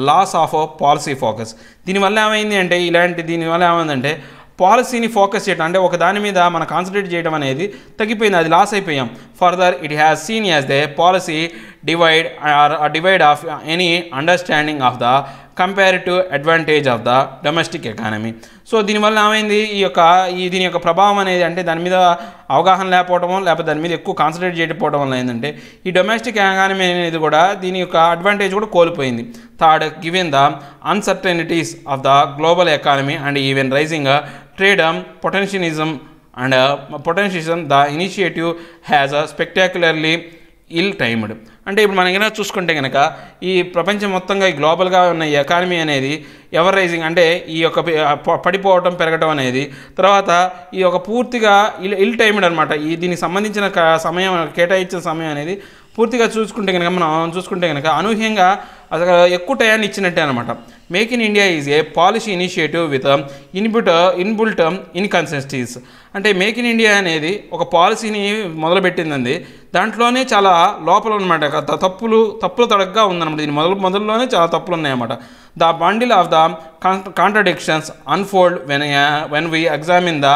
loss of policy focus దీనివల్ల ఏమైంది అంటే ఇలాంటి దీనివల్ల ఏమైందంటే పాలసీని ఫోకస్ చేయడం అంటే ఒక దాని మీద మనం కాన్సన్ట్రేట్ చేయడం అనేది తగ్గిపోయింది అది లాస్ అయిపోయాం. Further it has seen as the policy devoid or devoid of any understanding of the comparative advantage of the domestic economy so దీనివల్ల ఏమైంది? ఈ యొక్క ఈ దీని యొక్క ప్రభావం అనేది అంటే దాని మీద అవగాహన లేకపోవడమో లేకపోతే దాని మీద ఎక్కువ కాన్సన్ట్రేట్ చేయకపోవడం వల్ల ఏంటంటే ఈ డొమెస్టిక్ ఎకానమీ అనేది కూడా దీని యొక్క అడ్వాంటేజ్ కూడా కోల్పోయింది. Third given the uncertainties of the global economy and even rising trade protectionism and protectionism the initiative has a spectacularly ill timed అంటే ఇప్పుడు మనం ఏమైనా చూసుకుంటే కనుక ఈ ప్రపంచం మొత్తంగా ఈ గ్లోబల్గా ఉన్న ఈ ఎకానమీ అనేది ఎవర్ రైజింగ్ అంటే ఈ యొక్క పడిపోవటం పెరగటం అనేది. తర్వాత ఈ యొక్క పూర్తిగా ఇల్ ఇల్ టైమ్డ్ అనమాట ఈ దీనికి సంబంధించిన క- సమయం కేటాయించిన సమయం అనేది పూర్తిగా చూసుకుంటే కనుక మనం చూసుకుంటే కనుక అనూహ్యంగా అసలు ఎక్కువ టయాన్ని ఇచ్చినట్టే అనమాట make in India is a policy initiative with inbuilt inbuilt inconsistencies అంటే మేక్ ఇన్ ఇండియా అనేది ఒక పాలసీని మొదలుపెట్టిందండి. దాంట్లోనే చాలా లోపల అనమాట తప్పులు తప్పులు తడగ్గా ఉందన్నమాట. దీని మొదలు మొదల్లోనే చాలా తప్పులు ఉన్నాయన్నమాట the bundle of the contradictions unfold when when we examine the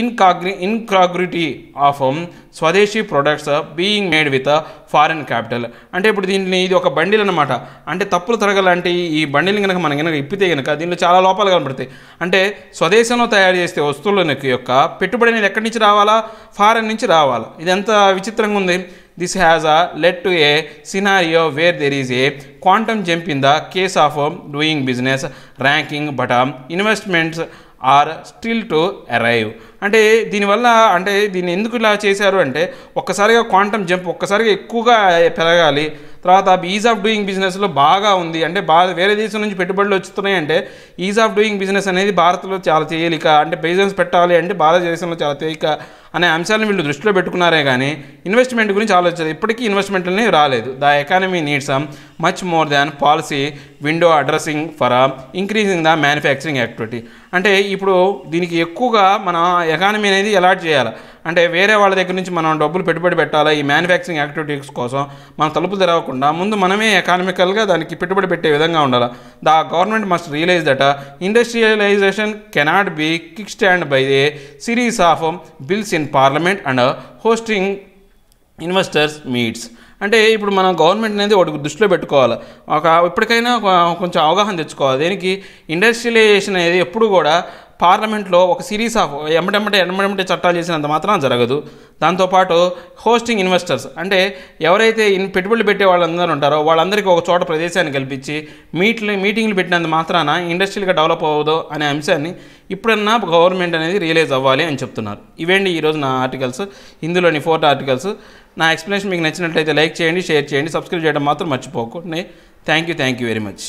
incongru incongruity of swadeshi products being made with foreign capital అంటే ఇప్పుడు దీన్ని ఇది ఒక బండిల్ అనమాట అంటే తప్పులు తరగాలంటే ఈ బండిల్ని కనుక మనం కనుక ఇప్పితే కనుక దీనిలో చాలా లోపాలు కనబడతాయి. అంటే స్వదేశంలో తయారు చేసే వస్తువుల యొక్క పెట్టుబడి అనేది ఎక్కడి నుంచి రావాలా? ఫారెన్ నుంచి రావాలా? ఇది ఎంత విచిత్రంగా ఉంది. This has a led to a scenario where there is a quantum jump in the case of doing business ranking but investments are still to arrive అంటే దీనివల్ల అంటే దీన్ని ఎందుకు ఇలా చేశారు అంటే ఒక్కసారిగా క్వాంటమ్ జంప్ ఒక్కసారిగా ఎక్కువగా పెరగాలి. తర్వాత ఈజ్ ఆఫ్ డూయింగ్ బిజినెస్లో బాగా ఉంది. అంటే బాగా వేరే దేశం నుంచి పెట్టుబడులు వస్తున్నాయి అంటే ఈజ్ ఆఫ్ డూయింగ్ బిజినెస్ అనేది భారత్లో చాలా తేలిక అంటే బిజినెస్ పెట్టాలి అంటే భారతదేశంలో చాలా తేలిక అనే అంశాలను వీళ్ళు దృష్టిలో పెట్టుకున్నారే కానీ ఇన్వెస్ట్మెంట్ గురించి ఆలోచించారు ఇప్పటికీ ఇన్వెస్ట్మెంట్ అనేవి రాలేదు. The economy needs much more than policy window addressing for increasing the manufacturing activity అంటే ఇప్పుడు దీనికి ఎక్కువగా మన ఎకానమీ అనేది ఎలాట్ చేయాలి. అంటే వేరే వాళ్ళ దగ్గర నుంచి మనం డబ్బులు పెట్టుబడి పెట్టాలా? ఈ మ్యానుఫ్యాక్చరింగ్ యాక్టివిటీస్ కోసం మనం తలుపులు తెరవకుండా ముందు మనమే ఎకానమికల్గా దానికి పెట్టుబడి పెట్టే విధంగా ఉండాలి? The government must realise that industrialisation cannot be kick stand by a series of bills in parliament and hosting investors meets అంటే ఇప్పుడు మనం గవర్నమెంట్ అనేది ఒకటి దృష్టిలో పెట్టుకోవాలి. ఒక ఇప్పటికైనా కొంచెం అవగాహన తెచ్చుకోవాలి. దేనికి? ఇండస్ట్రియలైజేషన్ అనేది ఎప్పుడు కూడా పార్లమెంట్లో ఒక సిరీస్ ఆఫ్ ఎమ్మటెమ్మటే ఎమ్మటెమ్మటే చట్టాలు చేసినంత మాత్రం జరగదు. దాంతోపాటు హోస్టింగ్ ఇన్వెస్టర్స్. అంటే ఎవరైతే ఇన్ పెట్టుబడులు పెట్టే వాళ్ళందరూ ఉంటారో వాళ్ళందరికీ ఒక చోట ప్రదేశాన్ని కల్పించి మీట్లు మీటింగ్లు పెట్టినంత మాత్రాన ఇండస్ట్రియల్గా డెవలప్ అవ్వదు అనే అంశాన్ని ఇప్పుడన్నా గవర్నమెంట్ అనేది రియలైజ్ అవ్వాలి అని చెప్తున్నారు. ఇవేంటి ఈరోజు నా ఆర్టికల్స్? ఇందులోని ఫోర్త్ ఆర్టికల్స్. నా ఎక్స్ప్లెనేషన్ మీకు నచ్చినట్లయితే లైక్ చేయండి షేర్ చేయండి సబ్స్క్రైబ్ చేయడం మాత్రం మర్చిపోకండి. Thank you thank you very much.